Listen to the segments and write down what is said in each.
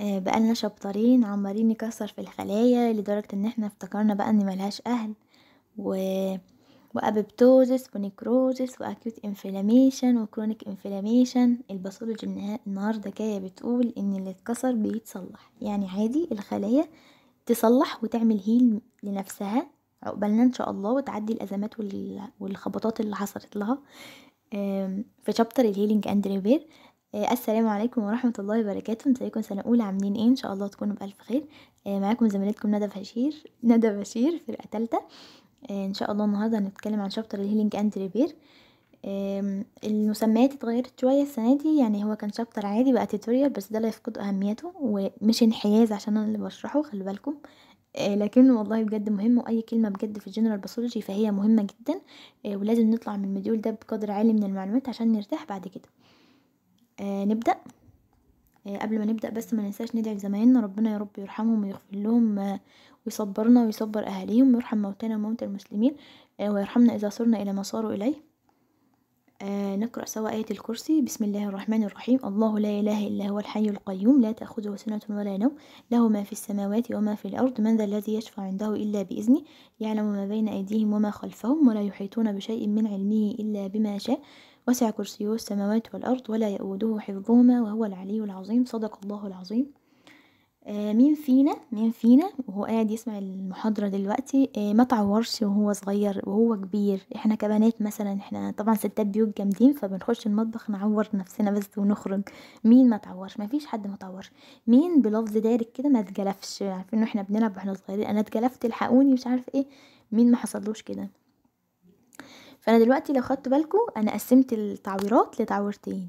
آه، بقالنا شابترين عمالين نكسر في الخلايا لدرجة إن إحنا افتكرنا بقى إن ملهاش أهل و... وابيبتوزس ونيكروزس واكيوت انفلاميشن وكرونيك انفلاميشن الباثولوجي النها- النهارده جاية بتقول إن اللي اتكسر بيتصلح. يعني عادي الخلايا تصلح وتعمل heal لنفسها عقبالنا إن شاء الله وتعدي الأزمات وال- والخبطات اللي حصلت لها. في chapter ال healing and repair السلام عليكم ورحمة الله وبركاته. ازيكم سنة أولى عاملين إيه؟ إن شاء الله تكونوا بألف خير. آه، معاكم زميلتكم ندى بشير ندى بشير فرقة تالتة. آه، إن شاء الله النهاردة هنتكلم عن chapter ال healing and repair. المسميات اتغيرت شوية السنة دي يعني هو كان chapter عادي بقى tutorial بس ده لا يفقد أهميته ومش انحياز عشان أنا اللي بشرحه خلي بالكم. آه، لكنه والله بجد مهم وأي كلمة بجد في ال general pathology فهي مهمة جدا. آه، ولازم نطلع من المديول ده بقدر عالي من المعلومات عشان نرتاح بعد كده. آه نبدأ. آه قبل ما نبدأ بس ما ننساش ندعي لزمايلنا ربنا يا رب يرحمهم ويغفر لهم آه ويصبرنا ويصبر أهاليهم ويرحم موتانا وموتى المسلمين آه ويرحمنا إذا صرنا إلى ما صاروا إليه. آه نقرأ سوا آية الكرسي. بسم الله الرحمن الرحيم. الله لا إله إلا هو الحي القيوم لا تأخذه سنة ولا نوم له ما في السماوات وما في الأرض من ذا الذي يشفع عنده إلا بإذنه يعلم ما بين أيديهم وما خلفهم ولا يحيطون بشيء من علمه إلا بما شاء. وسع كرسيه السماوات والأرض ولا يؤوده حفظهما وهو العلي العظيم. صدق الله العظيم. آه مين فينا مين فينا وهو قاعد يسمع المحاضرة دلوقتي. آه ما تعورش وهو صغير وهو كبير. إحنا كبنات مثلا إحنا طبعا ستات بيوت جامدين فبنخش المطبخ نعور نفسنا بس ونخرج. مين ما تعورش ما فيش حد ما تعورش مين بلفظ دارج كده؟ ما اتجلفش. عارفين إحنا بنلعب وإحنا صغيرين. أنا اتجلفت الحقوني مش عارف إيه. مين ما حصلوش كده؟ فأنا دلوقتي لو خدتوا بالكم أنا قسمت التعويرات لتعويرتين.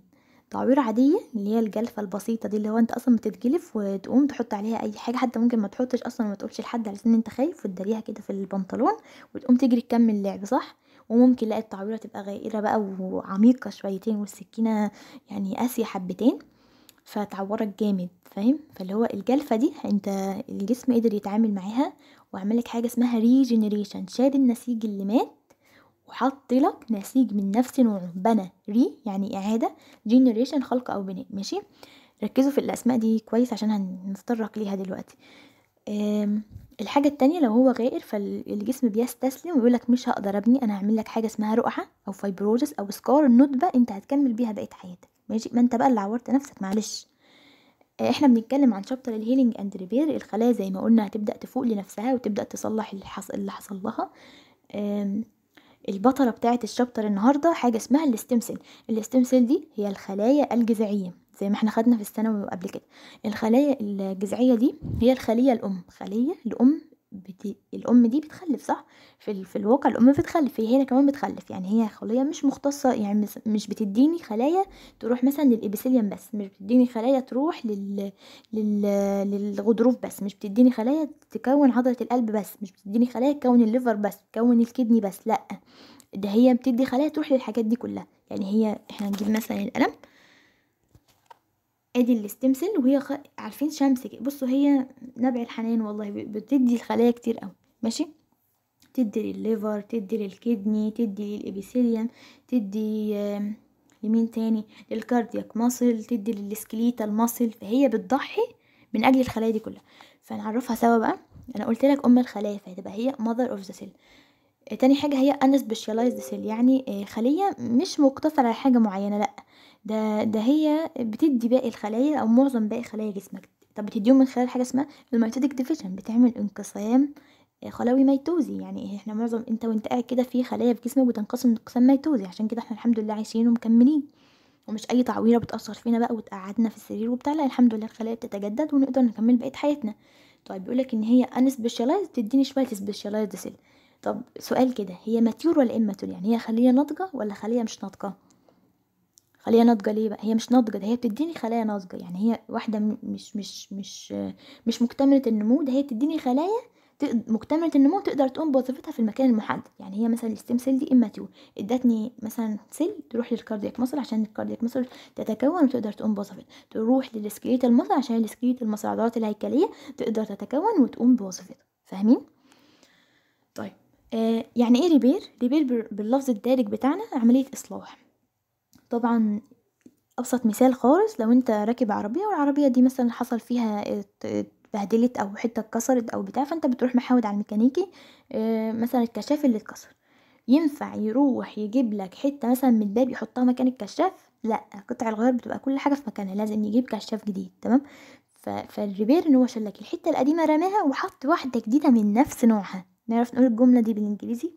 تعويرة عادية اللي هي الجلفة البسيطة دي اللي هو أنت أصلا بتتجلف وتقوم تحط عليها أي حاجة حتى ممكن ما تحطش أصلا وما تقولش لحد على إن أنت خايف وتداريها كده في البنطلون وتقوم تجري تكمل لعب صح؟ وممكن لا التعويرة تبقى غائرة بقى وعميقة شويتين والسكينة يعني قاسية حبتين. فتعورك جامد فاهم؟ فاللي هو الجلفة دي أنت الجسم قدر يتعامل معاها وعملك حاجة اسمها regeneration شال النسيج اللي مات وحط لك نسيج من نفس نوعه بنى re يعني إعادة generation خلق أو بناء ماشي؟ ركزوا في الأسماء دي كويس عشان هنتطرق ليها دلوقتي. الحاجة التانية لو هو غائر فالجسم بيستسلم ويقولك مش هقدر أبني أنا هعمل لك حاجة اسمها رقعة أو fibrosis أو scar ندبة أنت هتكمل بيها بقية حياتك ماشي؟ ما أنت بقى اللي عورت نفسك معلش. إحنا بنتكلم عن chapter ال healing and repair الخلايا زي ما قلنا هتبدأ تفوق لنفسها وتبدأ تصلح اللي حصل لها. البطلة بتاعه ال chapter النهارده حاجة اسمها ال stem cell. cell دي هي الخلايا الجذعية زي ما إحنا خدنا في الثانوي قبل كده. الخلايا الجذعية دي هي الخلية الأم. خلية الأم بت... الأم دي بتخلف صح؟ في, ال... في الواقع الأم بتخلف هي هنا كمان بتخلف. يعني هي خلية مش مختصة يعني مش بتديني خلايا تروح مثلا لل epithelium بس مش بتديني خلايا تروح لل... لل... للغضروف بس مش بتديني خلايا تكون عضله القلب بس مش بتديني خلايا تكون ال liver بس تكون ال kidney بس لأ. ده هي بتدي خلايا تروح للحاجات دي كلها. يعني هي إحنا نجيب مثلا القلم ادي ال stem cell وهي خ... عارفين الشمس بصوا هي نبع الحنان والله بتدي الخلايا كتير قوي ماشي؟ تدي للل liver تدي لل kidney تدي لل epithelium تدي لمين تاني؟ لل cardiac muscle تدي لل skeletal muscle. فهي بتضحي من أجل الخلايا دي كلها. فنعرفها سوا بقى. أنا قلت لك أم الخلايا فهتبقى هي mother of the cell. تاني حاجة هي unspecialized cell. يعني خلية مش مقتصرة على حاجة معينة لأ. ده ده هي بتدي باقي الخلايا أو معظم باقي خلايا جسمك. طب بتديهم من خلال حاجة اسمها ال mitotic division بتعمل انقسام خلوي ميتوزي. يعني إحنا معظم أنت وأنت قاعد كده في خلايا في جسمك بتنقسم انقسام ميتوزي عشان كده إحنا الحمد لله عايشين ومكملين. ومش أي تعويرة بتأثر فينا بقى وتقعدنا في السرير وبتاع لا الحمد لله الخلايا بتتجدد ونقدر نكمل بقية حياتنا. طيب بيقولك إن هي unspecialized بتديني شوية specialized cell طب سؤال كده هي mature ولا immature يعني هي خلية ناضجة ولا خلية مش ناضجة؟ خلية ناضجة ليه بقى؟ هي مش ناضجة ده هي بتديني خلايا ناضجة. يعني هي واحدة مش مش مش مش مكتملة النمو ده هي بتديني خلايا مكتملة النمو تقدر تقوم بوظيفتها في المكان المحدد. يعني هي مثلا ال stem cell دي immature إدتني مثلا cell تروح لل cardiac muscle عشان ال cardiac muscle تتكون وتقدر تقوم بوظيفتها. تروح لل skeletal muscle عشان ال skeletal muscle العضلات الهيكلية تقدر تتكون وتقوم بوظيفتها. فاهمين؟ طيب آه يعني إيه repair؟ repair باللفظ الدارج بتاعنا عملية إصلاح. طبعا أبسط مثال خالص لو أنت راكب عربية والعربية دي مثلا حصل فيها اتبهدلت أو حتة اتكسرت أو بتاع فأنت بتروح محاود على الميكانيكي آه مثلا الكشاف اللي اتكسر. ينفع يروح يجيب لك حتة مثلا من الباب يحطها مكان الكشاف؟ لأ قطع الغيار بتبقى كل حاجة في مكانها لازم يجيب كشاف جديد تمام؟ فالريبير إن هو شالك الحتة القديمة رماها وحط واحدة جديدة من نفس نوعها. نعرف نقول الجملة دي بالإنجليزي؟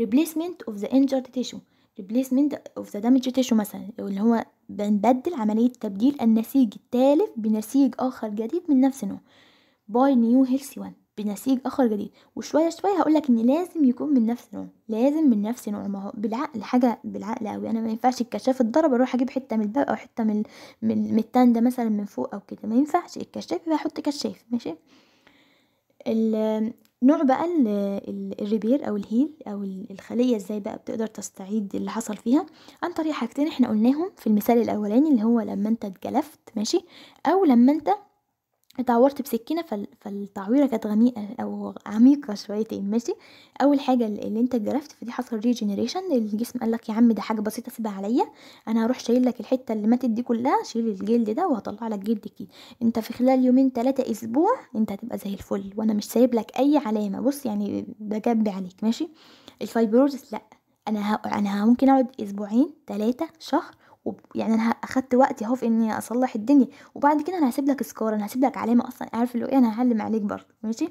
Replacement of the injured tissue replacement of the damaged tissue مثلا اللي هو بنبدل عملية تبديل النسيج التالف بنسيج آخر جديد من نفس النوع by new healthy one بنسيج آخر جديد. وشوية شوية هقولك إن لازم يكون من نفس النوع لازم من نفس النوع ما هو بالعقل حاجة بالعقل أوي. أنا ما ينفعش الكشاف اتضرب أروح أجيب حتة من الباب أو حتة من من, من التندة مثلا من فوق أو كده. ما ينفعش. الكشاف يبقى أحط كشاف. ماشي؟ نوع بقى ال repair أو ال heal أو الخلية إزاي بقى بتقدر تستعيد اللي حصل فيها عن طريق حاجتين إحنا قلناهم في المثال الأولاني اللي هو لما أنت اتجلفت ماشي؟ أو لما أنت اتعورت بسكينة فالتعويرة كانت غميقه أو عميقة شويتين ماشي؟ أول حاجة اللي أنت اتجلفت فدي حصل regeneration الجسم قال لك يا عم ده حاجة بسيطة سيبها عليا أنا هروح شايل لك الحتة اللي ماتت دي كلها شيل الجلد ده وهطلع لك جلد جديد. أنت في خلال يومين ثلاثة أسبوع أنت هتبقى زي الفل وأنا مش سايب لك أي علامة. بص يعني بجبي عليك ماشي؟ ال fibrosis لأ أنا. أنا ممكن أقعد أسبوعين ثلاثة شهر يعني أنا أخدت وقتي أهو في إني أصلح الدنيا. وبعد كده أنا هسيب لك scar أنا هسيب لك علامة أصلا. عارف اللي إيه؟ أنا هعلم عليك برضه. ماشي؟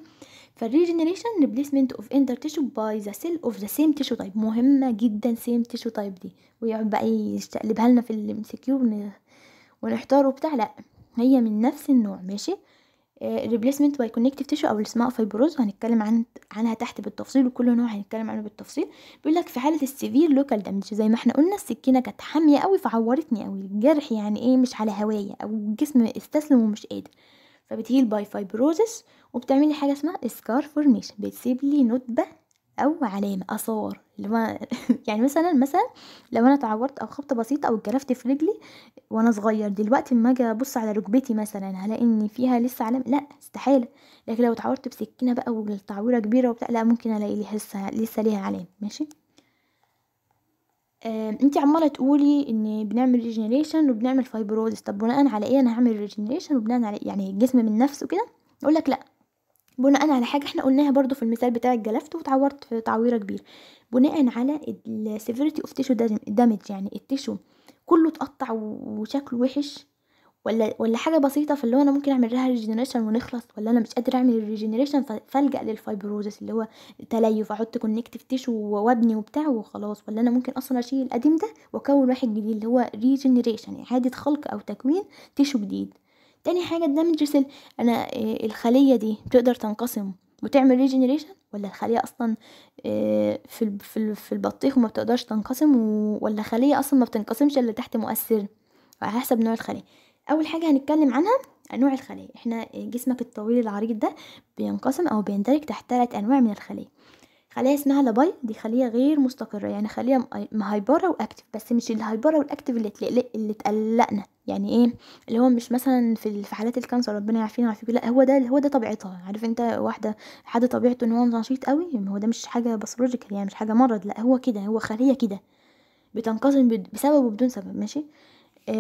فال regeneration replacement of injured tissue by the cell of the same tissue type مهمة جدا same tissue type دي. ويقعد بقى يستقلبها لنا في ال M ونحتار وبتاع. لا هي من نفس النوع. ماشي؟ replacement by connective tissue أو اللي اسمها fibrosis هنتكلم عن عنها تحت بالتفصيل وكل نوع هنتكلم عنه بالتفصيل. بيقول لك في حالة ال severe local damage زي ما إحنا قلنا السكينة كانت حامية قوي فعورتني قوي الجرح يعني إيه؟ مش على هواية أو الجسم استسلم ومش قادر. فبت heal by fibrosis وبتعمل لي حاجة اسمها scar formation بتسيب لي ندبه أو علامة اثار اللي هو يعني مثلا مثلا لو أنا اتعورت أو خبطة بسيطة أو اتجلفت في رجلي وأنا صغير دلوقتي اما أجي أبص على ركبتي مثلا هلاقي إن فيها لسه علامة؟ لأ استحالة. لكن لو اتعورت بسكينة بقى والتعويرة كبيرة وبتاع لأ ممكن ألاقي لسه لسه ليها علامة. ماشي؟ آه انت عمالة تقولي إن بنعمل regeneration وبنعمل fibrosis طب بناء على إيه أنا هعمل regeneration وبناء على يعني الجسم من نفسه كده؟ أقول لك لأ. بناء على حاجة إحنا قلناها برضو في المثال بتاع الجلفت وتعورت في تعويرة كبيرة. بناء على ال severity of tissue damage يعني ال tissue كله اتقطع وشكله وحش ولا ولا حاجة بسيطة فاللي هو أنا ممكن أعمل لها regeneration ونخلص ولا أنا مش قادر أعمل ال regeneration فألجأ لل fibrosis اللي هو تليف أحط connective tissue وأبني وبتاع وخلاص. ولا أنا ممكن أصلا أشيل القديم ده وأكون واحد جديد اللي هو regeneration إعادة خلق أو تكوين tissue جديد. تاني حاجة ال damaged cell أنا الخلية دي بتقدر تنقسم وتعمل regeneration ولا الخلية أصلا في في في البطيخ وما بتقدرش تنقسم ولا خلية أصلا ما بتنقسمش إلا تحت مؤثر؟ على حسب نوع الخلية. أول حاجة هنتكلم عنها انواع الخلايا إحنا جسمك الطويل العريض ده بينقسم أو بيندرج تحت ثلاث أنواع من الخلايا خلية اسمها labile دي خلية غير مستقرة يعني خلية م hyper ة و active بس مش ال hyper ة وال active اللي تقلق اللي تقلقنا يعني إيه؟ اللي هو مش مثلا في حالات ال cancer ربنا يعافينا ويعافيكم لأ هو ده هو ده طبيعتها عارف أنت؟ واحدة حد طبيعته إن هو نشيط قوي هو ده مش حاجة pathological يعني مش حاجة مرض لأ هو كده هو خلية كده بتنقسم بسبب وبدون سبب ماشي؟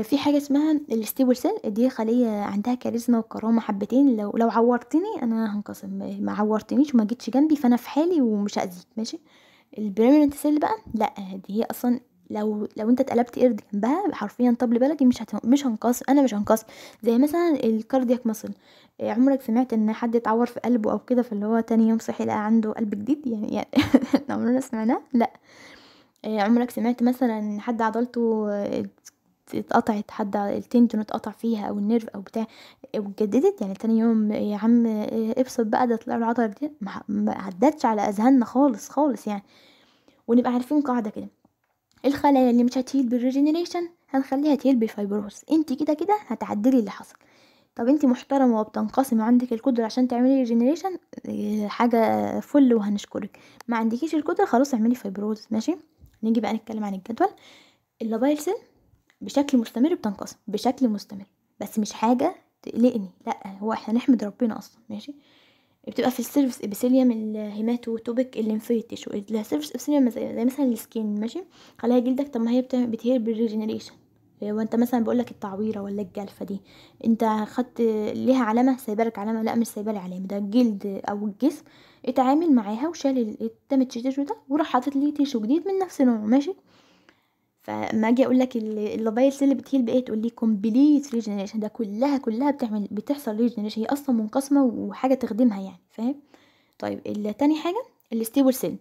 في حاجة اسمها ال stable cell دي خلية عندها كاريزما وكرامة حبتين لو لو عورتني أنا هنقسم ما عورتنيش وما جيتش جنبي فأنا في حالي ومش هاذيك ماشي؟ ال permanent cell بقى لأ دي هي أصلا لو لو أنت اتقلبت قرد جنبها حرفيا طب بلدي مش هت... مش هنقسم أنا مش هنقسم زي مثلا ال cardiac مثلا عمرك سمعت إن حد اتعور في قلبه أو كده فاللي هو تاني يوم صحي لقى عنده قلب جديد؟ يعني, يعني عمرنا سمعناه؟ لأ. عمرك سمعت مثلا حد عضلته اتقطعت حد ال tendon اتقطع فيها أو ال nerve أو بتاع واتجددت يعني تاني يوم يا عم ابسط بقى ده طلع له عضلة دي ما عدتش على أذهاننا خالص خالص يعني. ونبقى عارفين قاعدة كده. الخلايا اللي مش هت heal بال regeneration هنخليها ت heal بال fibrosis انت كده كده هتعدلي اللي حصل. طب انت محترمة وبتنقسم وعندك القدرة عشان تعملي regeneration حاجة فل وهنشكرك. ما عندكيش القدرة خلاص اعملي fibrosis ماشي؟ نيجي بقى نتكلم عن الجدول. ال labile cell بشكل مستمر بتنقسم بشكل مستمر. بس مش حاجة تقلقني لأ هو إحنا نحمد ربنا أصلا ماشي؟ بتبقى في السيرفس ابيثيليوم الهيماتوتوبيك الليمفويد تيشو السيرفس ابيثيليوم زي مثلا ال skin ماشي؟ خلايا جلدك طب ما هي بت heal بال regeneration وأنت مثلا بقولك التعويرة ولا الجلفة دي أنت خدت ليها علامة سايبالك علامة لأ مش سايبالي علامة ده الجلد أو الجسم اتعامل معاها وشال ال damage ده وراح حاطط لي tissue جديد من نفس نوعه ماشي؟ فما أجي أقول لك ال labile cell بت heal بايه تقول لي complete regeneration ده كلها كلها بتعمل بتحصل regeneration هي أصلا منقسمة وحاجة تخدمها يعني فاهم؟ طيب تاني حاجة ال stable cell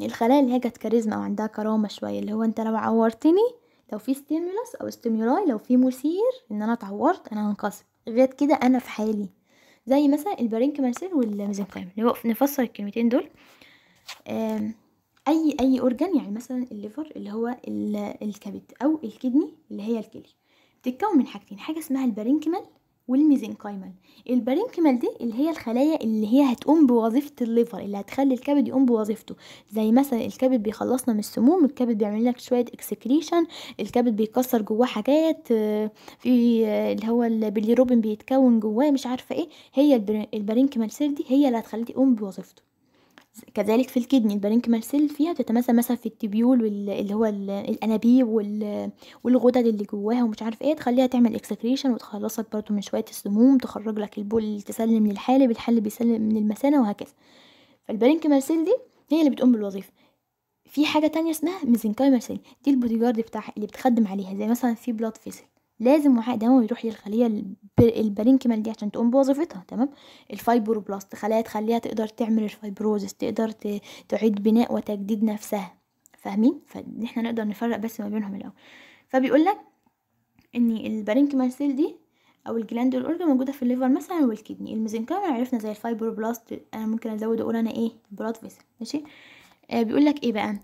الخلايا اللي هي جت كاريزما أو عندها كرامة شوية اللي هو أنت لو عورتني لو في stimulus أو stimuli لو في مثير إن أنا اتعورت أنا هنقسم. غير كده أنا في حالي. زي مثلا ال parenchymal cell وال mesenchyme نفسر الكلمتين دول. أي أي organ يعني مثلا ال liver اللي هو الكبد أو ال kidney اللي هي الكلي بتتكون من حاجتين حاجة اسمها ال parenchymal وال mesenchymal ال parenchymal دي اللي هي الخلايا اللي هي هتقوم بوظيفة ال liver اللي هتخلي الكبد يقوم بوظيفته. زي مثلا الكبد بيخلصنا من السموم الكبد بيعمل لك شوية excretion الكبد بيكسر جواه حاجات في اللي هو البليروبين بيتكون جواه مش عارفة إيه. هي ال parenchymal cell دي هي اللي هتخليه يقوم بوظيفته. كذلك في ال kidney ال parenchymal cell فيها بتتمثل مثلا في ال tubule اللي هو الأنابيب والغدد اللي جواها ومش عارف إيه تخليها تعمل excretion وتخلصك برضو من شوية السموم تخرج لك البول تسلم للحالب الحالب بيسلم من المثانة وهكذا. فال parenchymal cell دي هي اللي بتقوم بالوظيفة. في حاجة تانية اسمها mesenchymal cell دي البودي جارد بتاعها اللي بتخدم عليها زي مثلا في blood vessel لازم وعاء دموي يروح للخليه ال parenchymal دي عشان تقوم بوظيفتها تمام؟ ال fibroblast خلايا تخليها تقدر تعمل ال fibrosis تقدر تعيد بناء وتجديد نفسها فاهمين؟ فاحنا نقدر نفرق بس ما بينهم الأول. فبيقول لك إن ال parenchymal cell دي أو ال glandular organ موجودة في ال liver مثلا وال kidney. ال mesenchyme عرفنا زي ال fibroblast أنا ممكن ازود أقول أنا إيه؟ blood vessel. ماشي؟ آه بيقول لك إيه بقى؟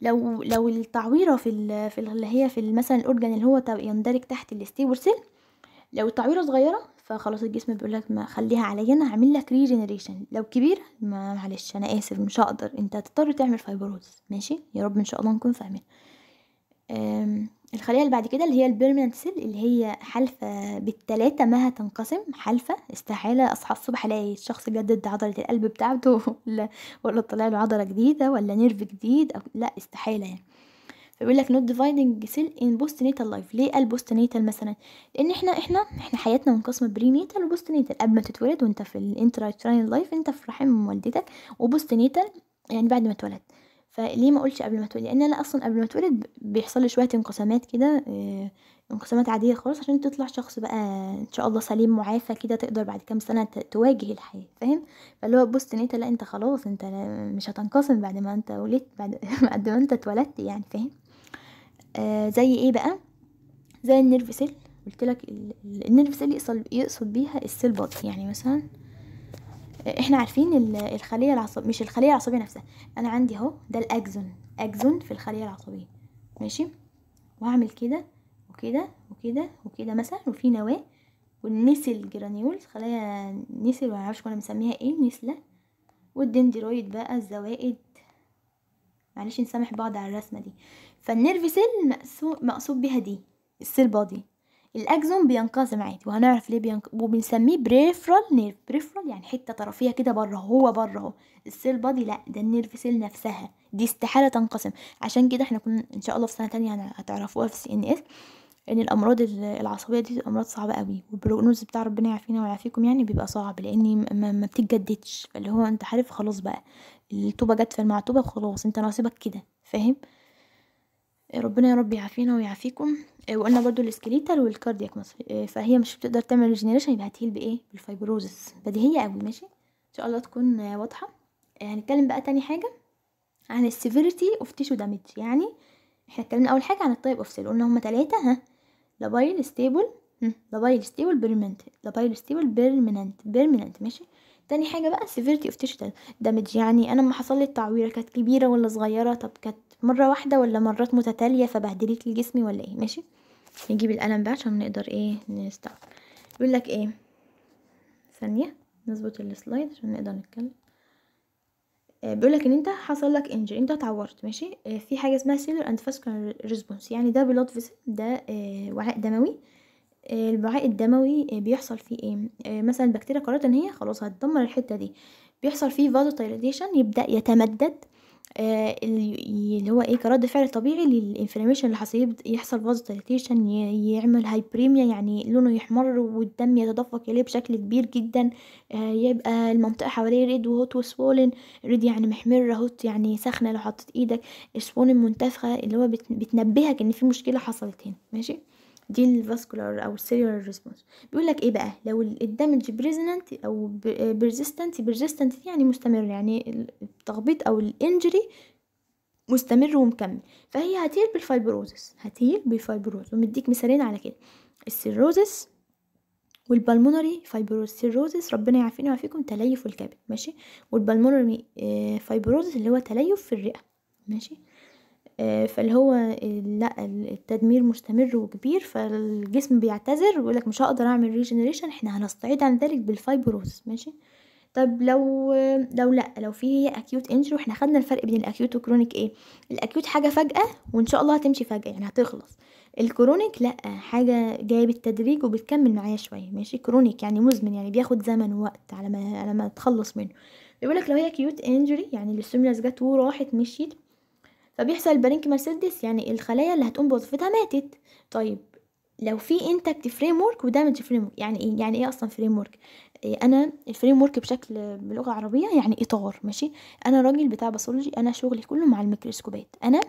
لو لو التعويرة في ال في اللي هي في مثلا ال organ اللي هو يندرج تحت ال stable cell لو التعويرة صغيرة فخلاص الجسم بيقول لك ما خليها عليا أنا هعمل لك regeneration لو كبيرة ما معلش أنا آسف مش هقدر أنت هتضطر تعمل fibrosis ماشي؟ يا رب إن شاء الله نكون فاهمين. الخلية اللي بعد كده اللي هي ال permanent cell اللي هي حالفة بالتلاتة ما هتنقسم حالفة استحالة أصحى الصبح ألاقي الشخص جدد عضلة القلب بتاعته ولا ولا طلع له عضلة جديدة ولا nerve جديد أو لا استحالة يعني. فبيقول لك not dividing cell in postnatal life. ليه قال postnatal مثلا؟ لأن إحنا إحنا إحنا حياتنا منقسمه prenatal و postnatal قبل ما تتولد وأنت في ال intrauterine life أنت في رحم والدتك و postnatal يعني بعد ما اتولدت فليه ما اقولش قبل ما اتولد لأن أنا أصلا قبل ما اتولد بيحصل لي شوية انقسامات كده انقسامات عادية خالص عشان تطلع شخص بقى إن شاء الله سليم معافى كده تقدر بعد كام سنة تواجه الحياة فاهم؟ فاللي هو بص أنت لا أنت خلاص أنت مش هتنقسم بعد ما أنت ولدت بعد بعد ما أنت اتولدت يعني فاهم؟ آه زي إيه بقى؟ زي ال nerve cell. قلت لك ال nerve cell يقصد يقصد بيها ال cell body يعني مثلا إحنا عارفين الخلية العصبيه مش الخلية العصبية نفسها. أنا عندي أهو ده ال axon. axon في الخلية العصبية. ماشي؟ وهعمل كده وكده وكده وكده مثلا وفي نواة وال Nissl granule خلايا Nissl معرفش كنا بنسميها إيه نسلة. وال dendrite بقى الزوائد. معلش نسامح بعض على الرسمة دي. فال nerve cell مقصود بيها دي ال cell body. ال axon بينقسم عادي وهنعرف ليه بينق... وبنسميه peripheral nerve peripheral يعني حتة طرفية كده بره هو بره اهو. ال cell body لا ده ال nerve cell نفسها. دي استحالة تنقسم. عشان كده إحنا كنا إن شاء الله في سنة تانية هتعرفوها في CNS إن الأمراض العصبية دي أمراض صعبة قوي. وال prognosis بتاع ربنا يعافينا ويعافيكم يعني بيبقى صعب لأن ما, ما بتتجددش. فاللي هو أنت عارف خلاص بقى الطوبه جت في المعطوبه خلاص أنت نصيبك كده. فاهم؟ ربنا يا رب يعافينا ويعافيكم. وقلنا برضو ال skeletal وال cardiac مثلا فهي مش بتقدر تعمل regeneration يبقى هت heal بإيه؟ بال fibrosis. بديهيه قوي ماشي؟ إن شاء الله تكون واضحة. هنتكلم بقى تاني حاجة عن ال severity of tissue damage يعني إحنا اتكلمنا أول حاجة عن ال type of cell قلنا هما ثلاثة ها؟ labile stable labile stable permanent labile stable permanent permanent ماشي؟ تاني حاجة بقى severity of tissue damage يعني أنا لما حصل لي التعويرة كانت كبيرة ولا صغيرة؟ طب كانت مرة واحدة ولا مرات متتالية فبهدلت لي جسمي ولا إيه؟ ماشي؟ نجيب القلم بقى عشان نقدر إيه نستوعب بيقول لك إيه؟ ثانية نظبط ال slide عشان نقدر نتكلم. بيقول لك إن أنت حصل لك injury أنت اتعورت ماشي؟ في حاجة اسمها cellular and vascular response يعني ده blood ده وعاء دموي. الوعاء الدموي بيحصل فيه إيه؟ مثلا البكتيريا قررت إن هي خلاص هتدمر الحتة دي. بيحصل فيه vasodilatation يبدأ يتمدد. آه اللي هو إيه كرد فعل طبيعي لل inflammation اللي حصل يحصل vasodilatation يعمل hyperemia يعني لونه يحمر والدم يتدفق إليه بشكل كبير جدا آه يبقى المنطقة حواليه red و hot و swollen red يعني محمرة hot يعني سخنة لو حطيت إيدك swollen منتفخة اللي هو بت- بتنبهك إن في مشكلة حصلت هنا ماشي؟ دي ال vascular أو ال cellular response. بيقول لك إيه بقى؟ لو ال damage present أو persistent persistent يعني مستمر يعني التخبيط أو ال injury مستمر ومكمل. فهي هتهيل بالفايبروزس هتهيل بالفايبروز ومديك مثالين على كده. ال cirrhosis وال pulmonary fibrosis cirrhosis ربنا يعافينا ويعافيكم تليف الكبد. ماشي؟ وال pulmonary آه، fibrosis اللي هو تليف في الرئة. ماشي؟ آه، فاللي هو لا التدمير مستمر وكبير فالجسم بيعتذر ويقولك مش هقدر أعمل regeneration إحنا هنستعيد عن ذلك بال fibrosis ماشي؟ طب لو لو لا لو في acute injury وإحنا خدنا الفرق بين ال acute وال chronic إيه؟ ال acute حاجة فجأة وإن شاء الله هتمشي فجأة يعني هتخلص. ال chronic لا حاجة جاية بالتدريج وبتكمل معايا شوية. ماشي؟ chronic يعني مزمن يعني بياخد زمن ووقت على ما على ما تخلص منه. بيقولك لو هي acute injury يعني ال stimulus جت وراحت مشيت فبيحصل ال parenchymal cells يعني الخلايا اللي هتقوم بوظيفتها ماتت. طيب لو في intact framework و damaged framework يعني إيه؟ يعني إيه أصلا framework إيه أنا ال framework بشكل بلغة عربية يعني إطار ماشي؟ أنا راجل بتاع pathology أنا شغلي كله مع الميكروسكوبات. أنا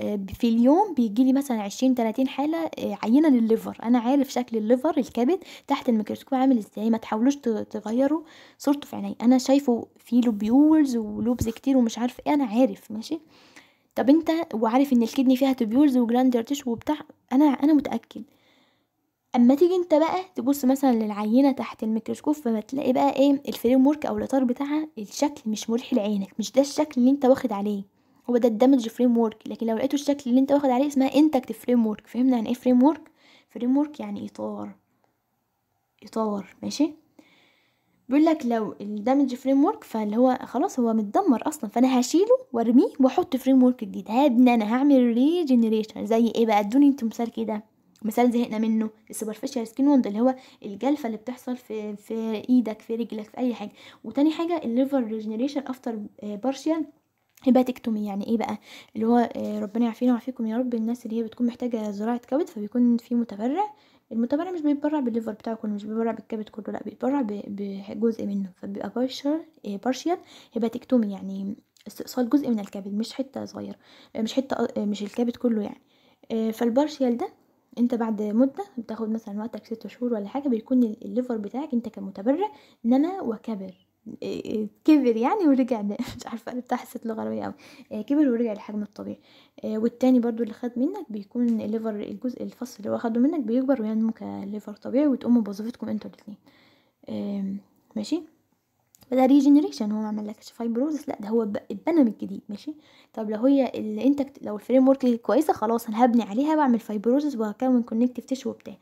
آه، في اليوم بيجي لي مثلا 20 30 حالة آه، عينة للل liver أنا عارف شكل ال liver الكبد تحت الميكروسكوب عامل إزاي ما تحاولوش تغيروا صورته في عيني. أنا شايفه فيه lobules و lobes كتير ومش عارف إيه أنا عارف ماشي؟ طب انت وعارف ان ال kidney فيها tubules و glandular tissue وبتاع أنا أنا متأكد. اما تيجي انت بقى تبص مثلا للعينة تحت الميكروسكوب فبتلاقي بقى إيه ال framework أو الإطار بتاعها الشكل مش مريح لعينك مش ده الشكل اللي انت واخد عليه. هو ده ال damaged framework لكن لو لقيته الشكل اللي انت واخد عليه اسمها intact framework فهمنا يعني إيه framework framework يعني إطار. إطار ماشي؟ بيقول لك لو ال damaged framework فاللي هو خلاص هو متدمر أصلا. فأنا هشيله وارميه وأحط framework جديد هبني أنا هعمل regeneration زي إيه بقى؟ ادوني أنتوا مثال كده. مثال زهقنا منه. ال superficial skin wound اللي هو الجلفة اللي بتحصل في في إيدك في رجلك في أي حاجة. وتاني حاجة ال liver regeneration after partial hepatectomy يعني إيه بقى؟ اللي هو آه، ربنا يعافينا ويعافيكم يا رب. الناس اللي هي بتكون محتاجة زراعة كبد فبيكون في متبرع المتبرع مش بيتبرع بال liver بتاعه كله مش بيتبرع بالكبد كله لا بيتبرع بجزء منه. فبيبقى partial partial hepatectomy يعني استئصال جزء من الكبد مش حتة صغيرة مش حتة آه، مش الكبد كله يعني. آه، فال partial ده انت بعد مدة بتاخد مثلا وقتك ست شهور ولا حاجة بيكون ال- ال liver بتاعك انت كمتبرع نما وكبر إيه إيه كبر يعني ورجع مش عارفة أنا بتاع لغه عربيه قوي آه، كبر ورجع لحجمه الطبيعي. آه، والتاني برضو اللي خد منك بيكون ال liver الجزء الفص اللي هو اخده منك بيكبر وينمو ك liver طبيعي وتقوموا بوظيفتكم أنتوا الاتنين. ماشي؟ فده regeneration هو ما عملكش fibrosis لا ده هو اتبنى من جديد ماشي؟ طب لو هي اللي انت لو ال framework كويسة خلاص أنا هبني عليها واعمل fibrosis وهكون connective tissue وبتاع.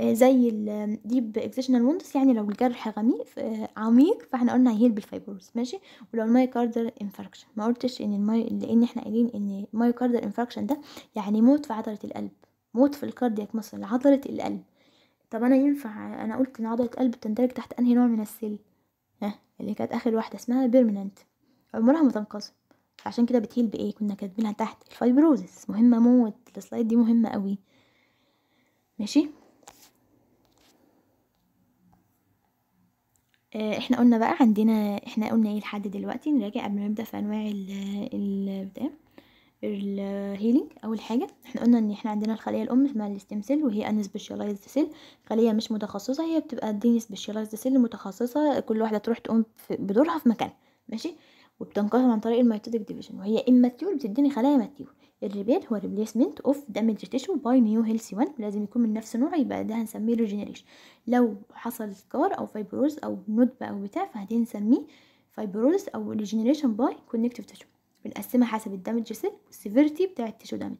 زي ال deep excisional wounds يعني لو الجرح غميق آه، عميق فاحنا قلنا هي heal بال fibrosis ماشي؟ ولو ال myocardial infarction ما قلتش إن ال my- لأن إحنا قايلين إن ال myocardial infarction ده يعني موت في عضلة القلب موت في ال cardiac muscle عضلة القلب. طب أنا ينفع أنا قلت إن عضلة القلب تندرج تحت أنهي نوع من ال cell ها اللي كانت آخر واحدة اسمها permanent عمرها ما تنقسم. عشان كده بت heal بإيه؟ كنا كاتبينها تحت ال fibrosis مهمة موت ال slide دي مهمة قوي ماشي؟ إحنا قلنا بقى عندنا إحنا قلنا إيه لحد دلوقتي نراجع قبل ما نبدأ في أنواع ال ال ال healing أول حاجة إحنا قلنا إن إحنا عندنا الخلية الأم اسمها ال stem cell وهي unspecialized cell خلية مش متخصصة هي بتبقى دي specialized cell متخصصة كل واحدة تروح تقوم بدورها في مكان ماشي؟ وبتنقسم عن طريق ال mitotic division وهي immature بتديني خلايا mature ال repair هو replacement of damaged tissue by new healthy وان لازم يكون من نفس نوع يبقى ده هنسميه regeneration لو حصل scar أو fibrosis أو ندبه أو بتاع فهدي نسميه fibrosis أو regeneration by connective tissue بنقسمها حسب ال damaged cell وال severity بتاع ال tissue damage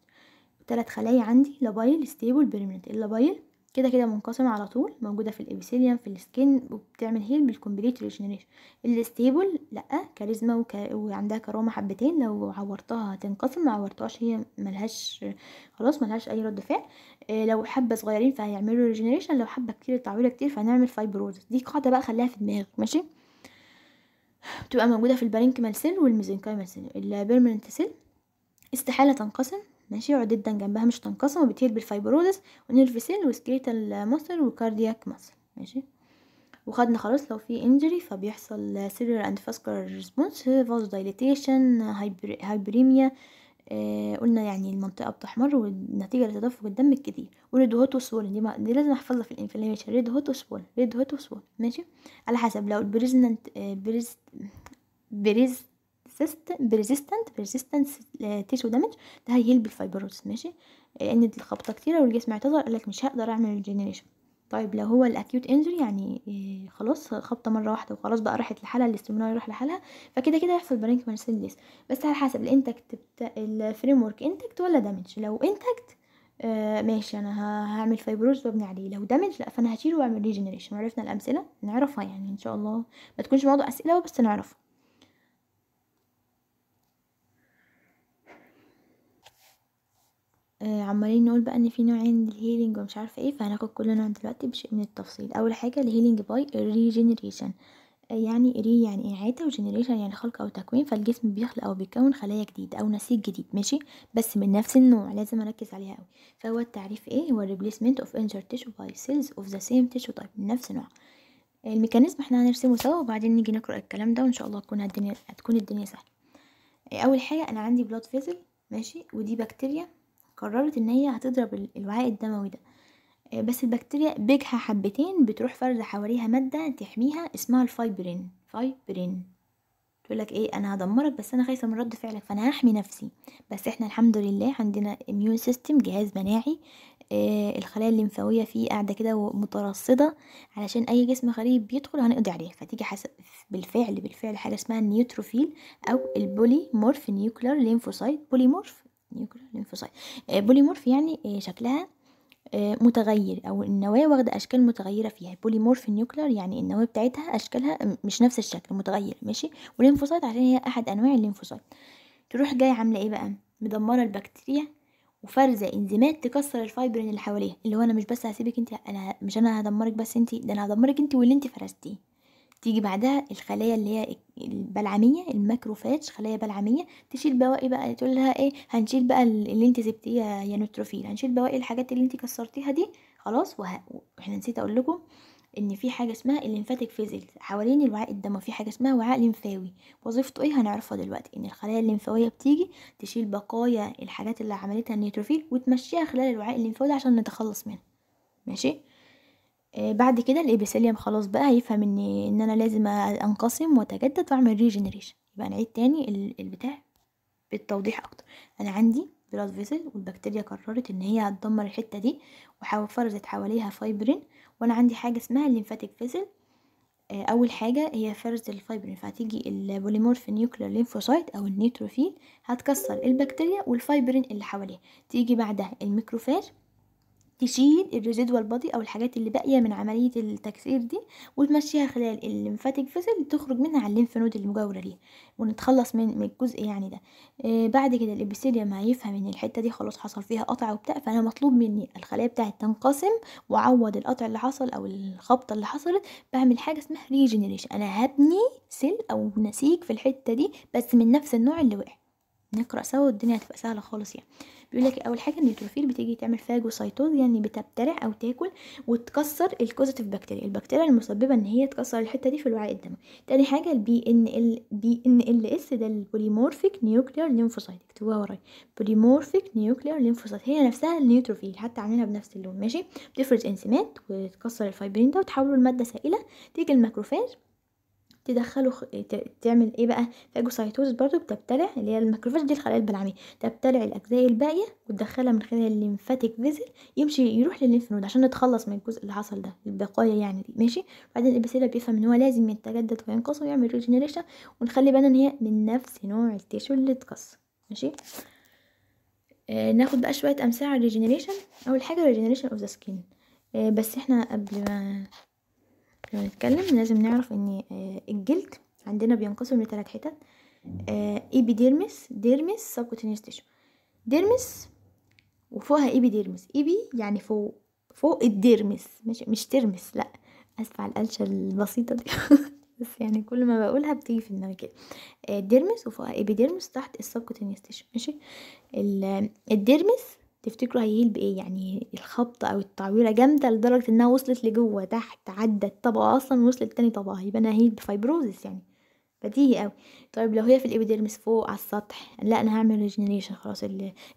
ثلاث خلايا عندي labile stable permanent ال labile كده كده منقسمة على طول موجودة في ال epithelium في ال skin وبتعمل heal بال complete regeneration ال stable لأ كاريزما وك... وعندها كرامة حبتين لو عورتها هتنقسم ما عورتهاش هي ملهاش خلاص ملهاش أي رد فعل. إيه لو حبة صغيرين فهيعملوا regeneration لو حبة كتير تعويرة كتير فهنعمل fibrosis دي قاعدة بقى خليها في دماغك ماشي؟ بتبقى موجودة في ال parenchymal cell وال mesenchymal cell ال permanent cell استحالة تنقسم ماشي عددا جنبها مش تنقسم وبتهيل بالفايبروزس ونيرف سيل وسكيتال ماسل وكاردياك ماسل ماشي؟ وخدنا خلاص لو في injury فبيحصل cellular and vascular response vasodilatation hyperemia آه قلنا يعني المنطقة بتحمر والنتيجة لتدفق الدم الكتير. و red hot و swollen دي, دي لازم أحفظها في ال inflammation red hot و swollen red hot و swollen ماشي؟ على حسب لو ال persistent آه pers pers persistent persistence tissue damage ده بال fibrosis ماشي؟ لأن الخبطة كتيرة والجسم اعتذر قالك مش هقدر أعمل regeneration طيب لو هو ال acute injury يعني إيه خلاص خبطة مرة واحدة وخلاص بقى راحت لحالها الاستمرار يروح لحالها فكده كده هيحصل parenchymal cells. بس على حسب ال intact بتاع ال framework intact ولا damage لو intact آه ماشي أنا هعمل fibrosis وأبني عليه. لو damage لأ فأنا هشيله وأعمل regeneration عرفنا الأمثلة؟ نعرفها يعني إن شاء الله. ما تكونش موضوع أسئلة بس نعرفها. آه عمالين نقول بقى إن في نوعين من ال healing ومش عارفة إيه فهناخد كل نوع دلوقتي بشيء من التفصيل. أول حاجة ال healing by regeneration آه يعني re يعني إعادة و generation يعني خلق أو تكوين فالجسم بيخلق أو بيكون خلايا جديدة أو نسيج جديد ماشي؟ بس من نفس النوع لازم أركز عليها قوي فهو التعريف إيه؟ هو ال replacement of injured tissue by cells of the same tissue type من نفس النوع. ال mechanism إحنا هنرسمه سوا وبعدين نيجي نقرأ الكلام ده وإن شاء الله تكون الدنيا هتكون الدنيا سهلة. أول حاجة أنا عندي blood vessel ماشي؟ ودي بكتيريا قررت إن هي هتضرب الوعاء الدموي ده. بس البكتيريا بيجها حبتين بتروح فرز حواليها مادة تحميها اسمها ال fibrin. fibrin. تقولك إيه أنا هدمرك بس أنا خايفة من رد فعلك فأنا هحمي نفسي. بس إحنا الحمد لله عندنا immune system جهاز مناعي آه الخلايا الليمفاوية فيه قاعدة كده مترصدة علشان أي جسم غريب بيدخل هنقضي عليه فتيجي حسب بالفعل بالفعل حاجة اسمها ال neutrophil أو ال polymorph nuclear lymphocyte polymorph nuclear lymphocyte polymorph يعني شكلها متغير أو النواه واخدة أشكال متغيرة فيها. polymorph nuclear يعني النواه بتاعتها أشكالها مش نفس الشكل متغير ماشي؟ و lymphocyte عشان هي أحد أنواع ال lymphocyte تروح جاية عاملة إيه بقى؟ مدمرة البكتيريا وفارزة إنزيمات تكسر الفايبرين اللي حواليها. اللي هو أنا مش بس هسيبك أنت أنا مش أنا هدمرك بس أنت ده أنا هدمرك أنت واللي أنت فرزتيه. تيجي بعدها الخلايا اللي هي البلعمية ال macrophage خلايا بلعمية تشيل بواقي بقى تقول لها إيه هنشيل بقى اللي انت سبتيه يا neutrophil هنشيل بواقي الحاجات اللي انت كسرتيها دي خلاص. وإحنا نسيت أقول لكم إن في حاجة اسمها ال lymphatic vessel حوالين الوعاء الدموي في حاجة اسمها وعاء لمفاوي وظيفته إيه؟ هنعرفها دلوقتي إن الخلايا الليمفاوية بتيجي تشيل بقايا الحاجات اللي عملتها ال neutrophil وتمشيها خلال الوعاء الليمفاوي عشان نتخلص منها. ماشي؟ بعد كده ال epithelium خلاص بقى هيفهم ان إن أنا لازم أنقسم وأتجدد وأعمل regeneration يبقى نعيد تاني البتاع بالتوضيح أكتر. أنا عندي blood vessel والبكتيريا قررت إن هي هتدمر الحتة دي وفرزت حواليها فايبرين وأنا عندي حاجة اسمها ال lymphatic آه أول حاجة هي فرز الفايبرين فهتيجي ال polymorph nuclear lymphocyte أو ال neutrophil هتكسر البكتيريا والفايبرين اللي حواليها. تيجي بعدها ال macrophage. تشيل ال residual body أو الحاجات اللي باقية من عملية التكسير دي وتمشيها خلال ال lymphatic vessel تخرج منها على ال lymph node المجاورة ليها ونتخلص من الجزء يعني ده. آه بعد كده ال epithelium هيفهم إن الحتة دي خلاص حصل فيها قطع وبتاع فأنا مطلوب مني الخلايا بتاعتي تنقسم وأعوض القطع اللي حصل أو الخبطة اللي حصلت بعمل حاجة اسمها regeneration أنا هبني cell أو نسيج في الحتة دي بس من نفس النوع اللي وقع. نقرأ سوا والدنيا هتبقى سهلة خالص يعني. بيقول لك أول حاجة ال neutrophil بتيجي تعمل phagocytosis يعني بتبتلع أو تاكل وتكسر ال causative bacteria البكتيريا المسببة إن هي تكسر الحتة دي في الوعاء الدموي. تاني حاجة البي ان ال بي ان ال اس ده ال polymorphic nuclear lymphocyte اكتبوها ورايا polymorphic nuclear lymphocyte هي نفسها ال neutrophil حتى عاملينها بنفس اللون. ماشي؟ بتفرز انزيمات وتكسر الفايبرين ده وتحوله لمادة سائلة. تيجي ال macrophage تدخله خ... ت... تعمل إيه بقى؟ phagocytosis برضو بتبتلع اللي هي ال macrophage دي الخلايا البلعميه تبتلع الأجزاء الباقية وتدخلها من خلال ال lymphatic vessel يمشي يروح للل lymph node عشان نتخلص من الجزء اللي حصل ده البقايا يعني دي. ماشي؟ بعدين ال epithelia بيفهم إن هو لازم يتجدد وينقسم ويعمل regeneration ونخلي بالنا إن هي من نفس نوع ال tissue اللي اتكسر. ماشي؟ آه ناخد بقى شوية أمثلة على ال regeneration أول حاجة regeneration of the skin بس إحنا قبل ما لما نتكلم لازم نعرف إن الجلد عندنا بينقسم لثلاث حتت epidermis dermis subcutaneous tissue. dermis وفوقها epidermis epi يعني فوق فوق ال dermis. مش مش ترمس لأ. اسف على القلشة البسيطة دي. بس يعني كل ما بقولها بتيجي في دماغي كده. ال dermis وفوقها epidermis تحت ال subcutaneous tissue. ماشي؟ ال dermis تفتكروا هي heal بإيه؟ يعني الخبطة أو التعويرة جامدة لدرجة إنها وصلت لجوه تحت عدت طبقة أصلا وصلت تاني طبقة يبقى أنا ه heal ب fibrosis يعني. بديهي قوي طيب لو هي في ال epidermis فوق على السطح لا أنا هعمل regeneration خلاص.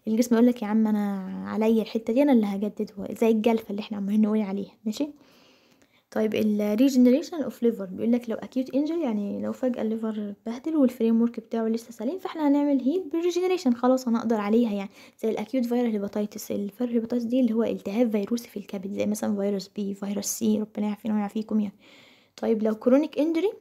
الجسم يقول لك يا عم أنا عليا الحتة دي أنا اللي هجدده زي الجلفة اللي إحنا عمالين نقول عليها ماشي؟ طيب ال regeneration of liver بيقول لك لو acute injury يعني لو فجأة ال liver اتبهدل وال framework بتاعه لسه سليم فإحنا هنعمل heal بال regeneration خلاص هنقدر عليها يعني. زي الاكيوت فيرال هيباتيتس الفيرال هيباتيتس دي اللي هو التهاب فيروسي في الكبد زي مثلا فيروس بي فيروس سي ربنا يعافينا ويعافيكم يعني. طيب لو كرونيك انجري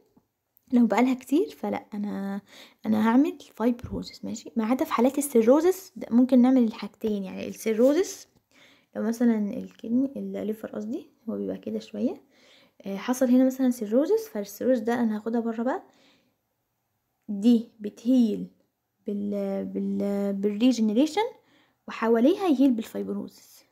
لو بقالها كتير فلا أنا أنا هعمل فايبروزس ماشي؟ ما عدا في حالات السيروزس ممكن نعمل الحاجتين يعني. السيروزس لو مثلا الكدني الليفر قصدي هو بيبقى كده شوية. حصل هنا مثلا سيروزس فالسيروز ده أنا هاخدها بره بقى. دي بتهيل بال بال بالريجنريشن وحواليها يهيل بالفايبروزس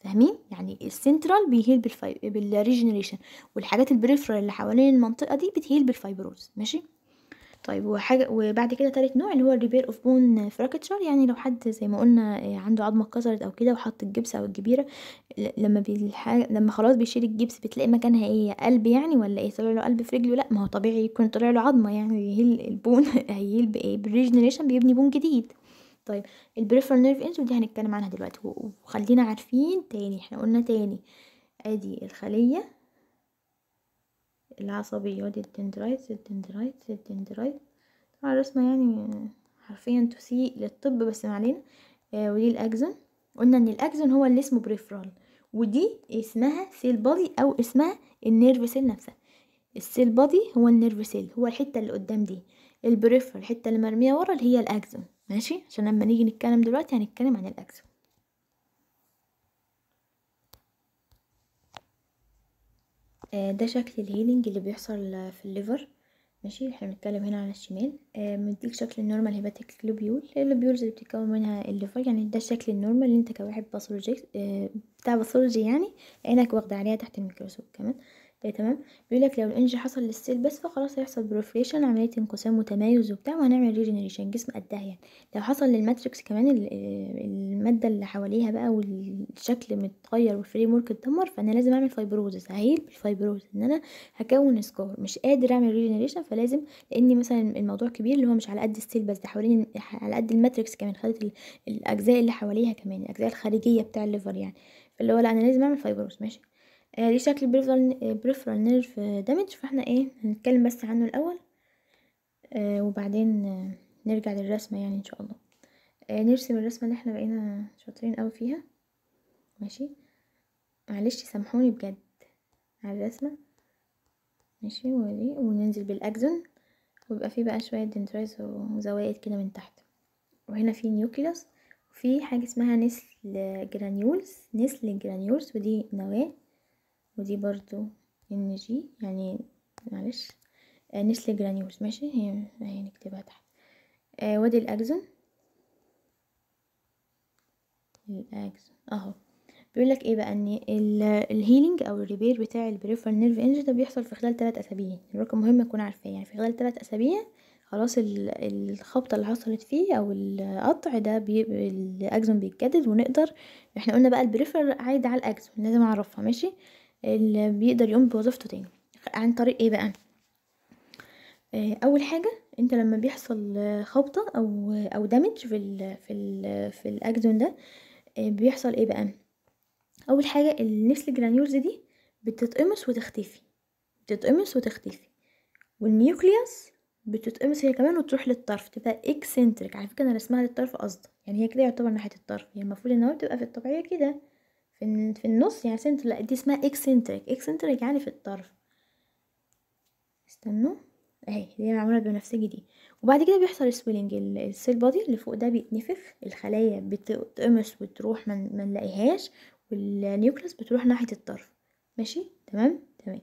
فاهمين؟ يعني السنترال بيهيل بالفاي... بالريجنريشن والحاجات البريفرال اللي حوالين المنطقة دي بتهيل بالفايبروز ماشي؟ طيب وحاجة وبعد كده تالت نوع اللي هو الريبير اوف بون فراكتشر يعني لو حد زي ما قلنا عنده عظمة اتكسرت أو كده وحط الجبس أو الجبيرة لما لما خلاص بيشيل الجبس بتلاقي مكانها إيه قلب يعني ولا إيه؟ طلع له قلب في رجله؟ لأ ما هو طبيعي يكون طلع له عظمة يعني يهيل البون هيهيل بايه بالريجنريشن بيبني بون جديد. طيب البريفرال نيرف انجري دي هنتكلم عنها دلوقتي وخلينا عارفين تاني إحنا قلنا تاني آدي الخلية العصبية ودي الدندرايتس الدندرايتس الدندرايت طبعا الرسمة يعني حرفيا تسيء للطب بس ما علينا. آه ودي الأكزون. قلنا إن الأكزون هو اللي اسمه بريفرال ودي اسمها سيل بادي أو اسمها النيرف سيل نفسها. السيل بادي هو النيرف سيل هو الحتة اللي قدام دي. البريفرال الحتة اللي مرمية ورا اللي هي الأكزون. ماشي؟ عشان لما نيجي نتكلم دلوقتي هنتكلم عن الأكزون. آه ده شكل الهيلينج اللي بيحصل في الليفر. ماشي؟ إحنا بنتكلم هنا على الشمال. آه مديك شكل النورمال هيباتيك لوبيول. اللوبيولز اللي بتتكون منها الليفر يعني ده الشكل النورمال اللي انت كواحد باثولوجي آه بتاع باثولوجي يعني عينك واخدة عليها تحت الميكروسكوب كمان ده تمام؟ بيقول لك لو الانجري حصل للسيل بس فخلاص هيحصل بروفريشن عملية انقسام وتمايز وبتاع وهنعمل ريجنريشن الجسم قدها يعني. لو حصل للماتريكس كمان المادة اللي حواليها بقى والشكل متغير والفريم ورك اتدمر فأنا لازم أعمل فايبروزس ههيل بالفايبروزس إن أنا هكون سكار مش قادر أعمل ريجنريشن فلازم لأني مثلا الموضوع كبير اللي هو مش على قد السيل بس ده حوالين على قد الماتريكس كمان خدت الأجزاء اللي حواليها كمان الأجزاء الخارجية بتاع الليفر يعني. فاللي هو لأ أنا لازم أعمل فايبروز ماشي؟ دي شكل بريفرال نيرف دامج فاحنا إيه هنتكلم بس عنه الأول آه وبعدين آه نرجع للرسمة يعني إن شاء الله. آه نرسم الرسمة اللي إحنا بقينا شاطرين قوي فيها. ماشي؟ معلش سامحوني بجد على الرسمة. ماشي ودي وننزل بالأكزون. ويبقى فيه بقى شوية دندرايز وزوائد كده من تحت. وهنا في نيوكليوس وفي حاجة اسمها نسل جرانيولز نسل جرانيولز ودي نواة. ودي برضو جي يعني معلش. آه نسل جرانيولز ماشي؟ هي هي نكتبها تحت. آه وادي الأكزون. الأكزون أهو. بيقول لك إيه بقى؟ إن الهيلينج أو الريبير بتاع البريفرال نيرف انجري ده بيحصل في خلال 3 أسابيع. الرقم مهم اكون عارفاه. يعني في خلال 3 أسابيع خلاص الخبطة اللي حصلت فيه أو القطع ده بي... الأكزون بيتجدد ونقدر إحنا قلنا بقى البريفرال عايد على الأكزون لازم أعرفها ماشي؟ اللي بيقدر يقوم بوظيفته تاني. عن طريق إيه بقى؟ أول حاجة أنت لما بيحصل خبطة أو أو دامج في ال في ال في الاكزون ده بيحصل إيه بقى؟ أول حاجة النسل جرانيولز دي بتتقمص وتختفي. بتتقمص وتختفي. والنيوكليوس بتتقمص هي كمان وتروح للطرف تبقى اكسنتريك على فكرة أنا رسمها للطرف قصدا يعني هي كده يعتبر ناحية الطرف. هي المفروض ان هو تبقى في الطبيعيه كده. في في النص يعني سنتر لا دي اسمها اكسنتريك اكسنتريك يعني في الطرف. استنوا. اهي دي معمولة بنفسجي دي. وبعد كده بيحصل سويلنج السيل بادي اللي فوق ده بيتنفخ الخلايا بتقمص وتروح ما نلاقيهاش والنيوكليس بتروح ناحية الطرف. ماشي؟ تمام؟ تمام.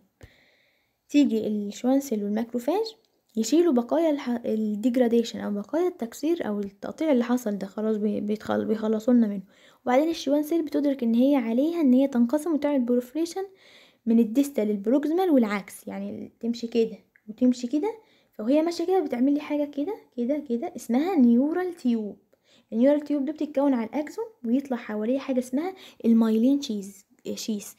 تيجي الشوانسل والماكروفاج يشيلوا بقايا. الديجراديشن أو بقايا التكسير أو التقطيع اللي حصل ده خلاص بيتخل... بيخلصوا لنا منه وبعدين الشوان سيل بتدرك إن هي عليها إن هي تنقسم وتعمل بروفريشن من الديستال للبروكسيمال والعكس يعني تمشي كده وتمشي كده فوهي ماشية كده بتعمل لي حاجة كده كده كده اسمها نيورال تيوب النيورال تيوب دي بتتكون على الأكسون ويطلع حواليه حاجة اسمها المايلين شيز شيس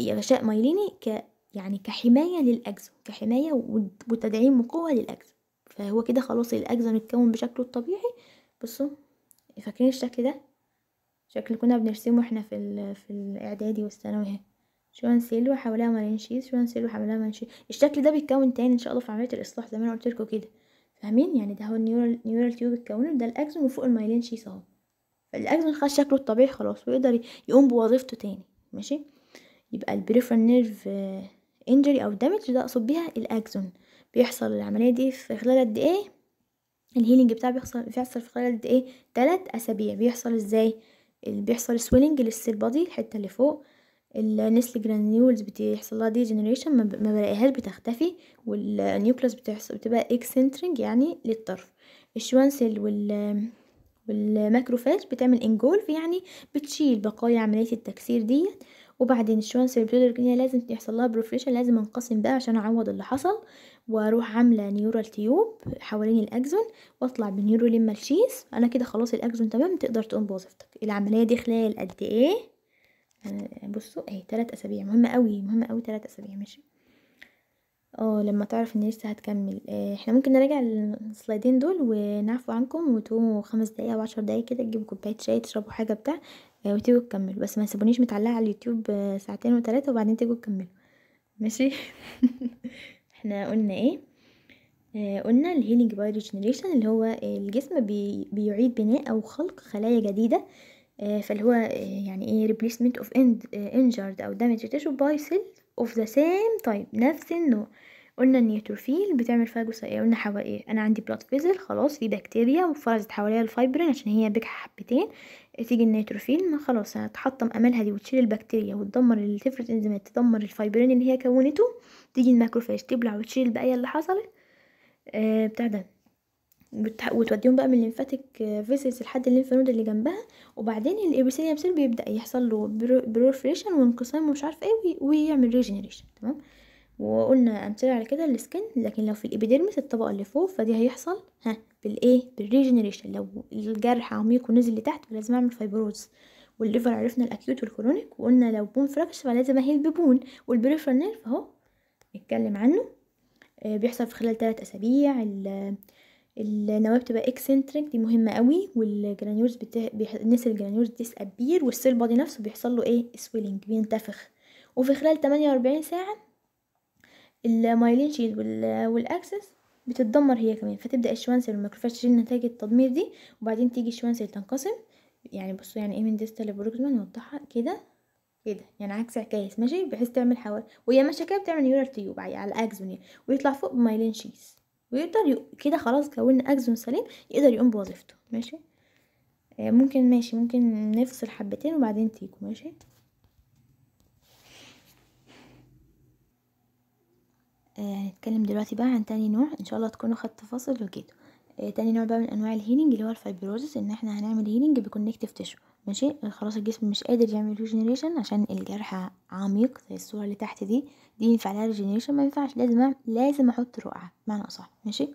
غشاء مايليني ك يعني كحماية للاكسون كحماية وتدعيم وقوة للاكسون فهو كده خلاص الاكسون اتكون بشكله الطبيعي. بصوا فاكرين الشكل ده؟ شكل كنا بنرسمه إحنا في في الإعدادي والثانوي شوان سيلو حواليها مارينشيز شوان سيلو حواليها مارينشيز الشكل ده بيتكون تاني إن شاء الله في عملية الإصلاح زي ما أنا قلت لكم كده. فاهمين؟ يعني ده هو النيورال نيورال تيوب اتكون ده الاكسون وفوق المايلين شيس أهو. فالاكسون خد شكله الطبيعي خلاص ويقدر يقوم بوظيفته تاني. ماشي؟ يبقى البريفرال نيرف انجري أو دامج ده أقصد بيها الاكسون بيحصل العملية دي في خلال قد إيه؟ الهيلينج بتاعه بيحصل بيحصل في خلال قد إيه؟ تلات أسابيع. بيحصل اللي بيحصل سويلنج للسيل بادي الحته اللي فوق النسل جرانيولز بيحصل لها دي جنريشن ما بلاقيهاش بتختفي. وال nucleus بتحصل بتبقى eccentric يعني للطرف. ال Schwann cell وال وال macrophage بتعمل engulf يعني بتشيل بقايا عملية التكسير ديت. وبعدين ال Schwann cell بتقدر ان لازم يحصل لها proliferation لازم أنقسم بقى عشان أعوض اللي حصل. وأروح عاملة neural tube حوالين ال axon وأطلع ب neurolemmal sheath أنا كده خلاص ال axon تمام تقدر تقوم بوظيفتك. العملية دي خلال قد إيه؟ بصوا أهي تلات أسابيع. مهمه قوي مهمه قوي تلات أسابيع. ماشي. آه لما تعرف ان لسه هتكمل. آه إحنا ممكن نراجع السلايدين دول ونعفو عنكم وتقوموا خمس دقايق أو عشر دقايق كده تجيبوا كوباية شاي تشربوا حاجة بتاع. وتيجوا تكملوا. بس ما تسيبونيش متعلقة على اليوتيوب آه ساعتين وثلاثه وبعدين تيجوا تكملوا. ماشي؟ إحنا قلنا إيه؟ آه قلنا ال healing by regeneration اللي هو الجسم بي بيعيد بناء أو خلق خلايا جديدة آه فاللي هو آه يعني إيه replacement of injured أو damaged tissue by cells of the same type نفس النوع. قلنا ال neutrophil بتعمل جزئية قلنا حوا إيه أنا عندي blood vessel خلاص في بكتيريا وفرزت حواليها الفايبرين عشان هي بجحة حبتين. تيجي ال neutrophil ما خلاص هتحطم أملها دي وتشيل البكتيريا وتدمر اللي تفرز انزيمات تدمر الفايبرين اللي هي كونته تيجي ال macrophage تبلع وتشيل البقايا اللي حصلت. آه بتاع ده. وتوديهم بقى من ال lymphatic vessels لحد ال lymph node اللي جنبها. وبعدين ال epithelium cell بيبدأ يحصل له proliferation وانقسام ومش عارف إيه ويعمل regeneration تمام؟ وقلنا أمثلة على كده ال skin لكن لو في ال epidermis الطبقة اللي فوق فدي هيحصل ها بالايه بال regeneration لو الجرح عميق ونزل لتحت فلازم أعمل fibrosis وال liver عرفنا ال acute وال chronic وقلنا لو bone fracture فلازم أهيل ب bone. وال peripheral nerve أهو نتكلم عنه. آه بيحصل في خلال 3 أسابيع. النواه بتبقى eccentric دي مهمة قوي. وال granules بتاع بيح... ال Nissl ال granules وال cell body نفسه بيحصل له إيه؟ swelling بينتفخ. وفي خلال 48 ساعة المايلين وال... والاكسس بتتدمر هي كمان فتبدأ ال Schwann cell وال macrophage تشيل نتائج التدمير دي وبعدين تيجي ال Schwann cell تنقسم. يعني بصوا يعني إيه من distal ل proximal نوضحها كده كده يعني عكس عكايس ماشي؟ بحيث تعمل حوالي وهي ماشيه كده بتعمل neural tube على ال axon ويطلع فوق ب myelin sheath. ويقدر ي... كده خلاص كونا axon سليم يقدر يقوم بوظيفته ماشي؟ آه ممكن ماشي ممكن نفصل حبتين وبعدين تيجوا ماشي؟ هنتكلم دلوقتي بقى عن تاني نوع. إن شاء الله تكونوا خدتوا فاصل وكده. آه تاني نوع بقى من أنواع ال healing اللي هو ال fibrosis إن إحنا هنعمل healing ب connective tissue ماشي؟ خلاص الجسم مش قادر يعمل regeneration عشان الجرح عميق زي الصورة اللي تحت دي. دي ينفع لها regeneration ما ينفعش. لازم لازم أحط رقعة بمعنى أصح. ماشي؟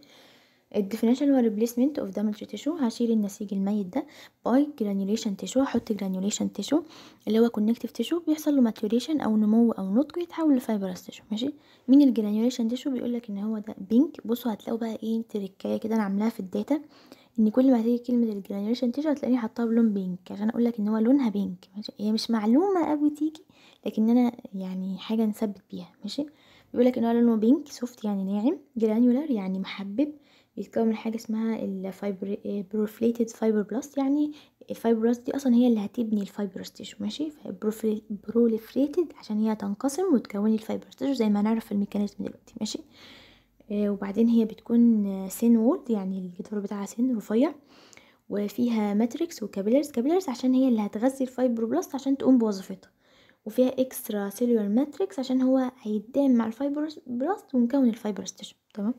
ال definition هو replacement of damaged tissue. هشيل النسيج الميت ده by granulation tissue هحط granulation tissue اللي هو connective tissue بيحصل له maturation أو نمو أو نضج ويتحول ل fibrous tissue ماشي؟ مين ال granulation tissue بيقول لك إن هو ده pink بصوا هتلاقوا بقى إيه تريكايه كده أنا عاملاها في ال data. إن كل ما هتيجي كلمة ال granulation tissue هتلاقيني حاطاها بلون pink عشان أقول لك إن هو لونها pink ماشي؟ هي مش معلومة قوي تيجي لكن أنا يعني حاجة نثبت بيها. ماشي؟ بيقول لك إن هو لونه pink soft يعني ناعم. granular يعني محبب. بيتكون من حاجة اسمها ال fibro proliferated fibroblast يعني ال fibroblast دي أصلا هي اللي هتبني ال fibrous tissue ماشي؟ proliferated عشان هي تنقسم وتكون ال fibrous tissue زي ما نعرف ال mechanism دلوقتي ماشي؟ آه وبعدين هي بتكون thin wall يعني الجدار بتاعها thin رفيع وفيها matrix و capillaries capillaries عشان هي اللي هتغذي ال fibroblast عشان تقوم بوظيفتها وفيها extracellular matrix عشان هو هيتدعم مع ال fibroblast ونكون ال fibrous tissue تمام؟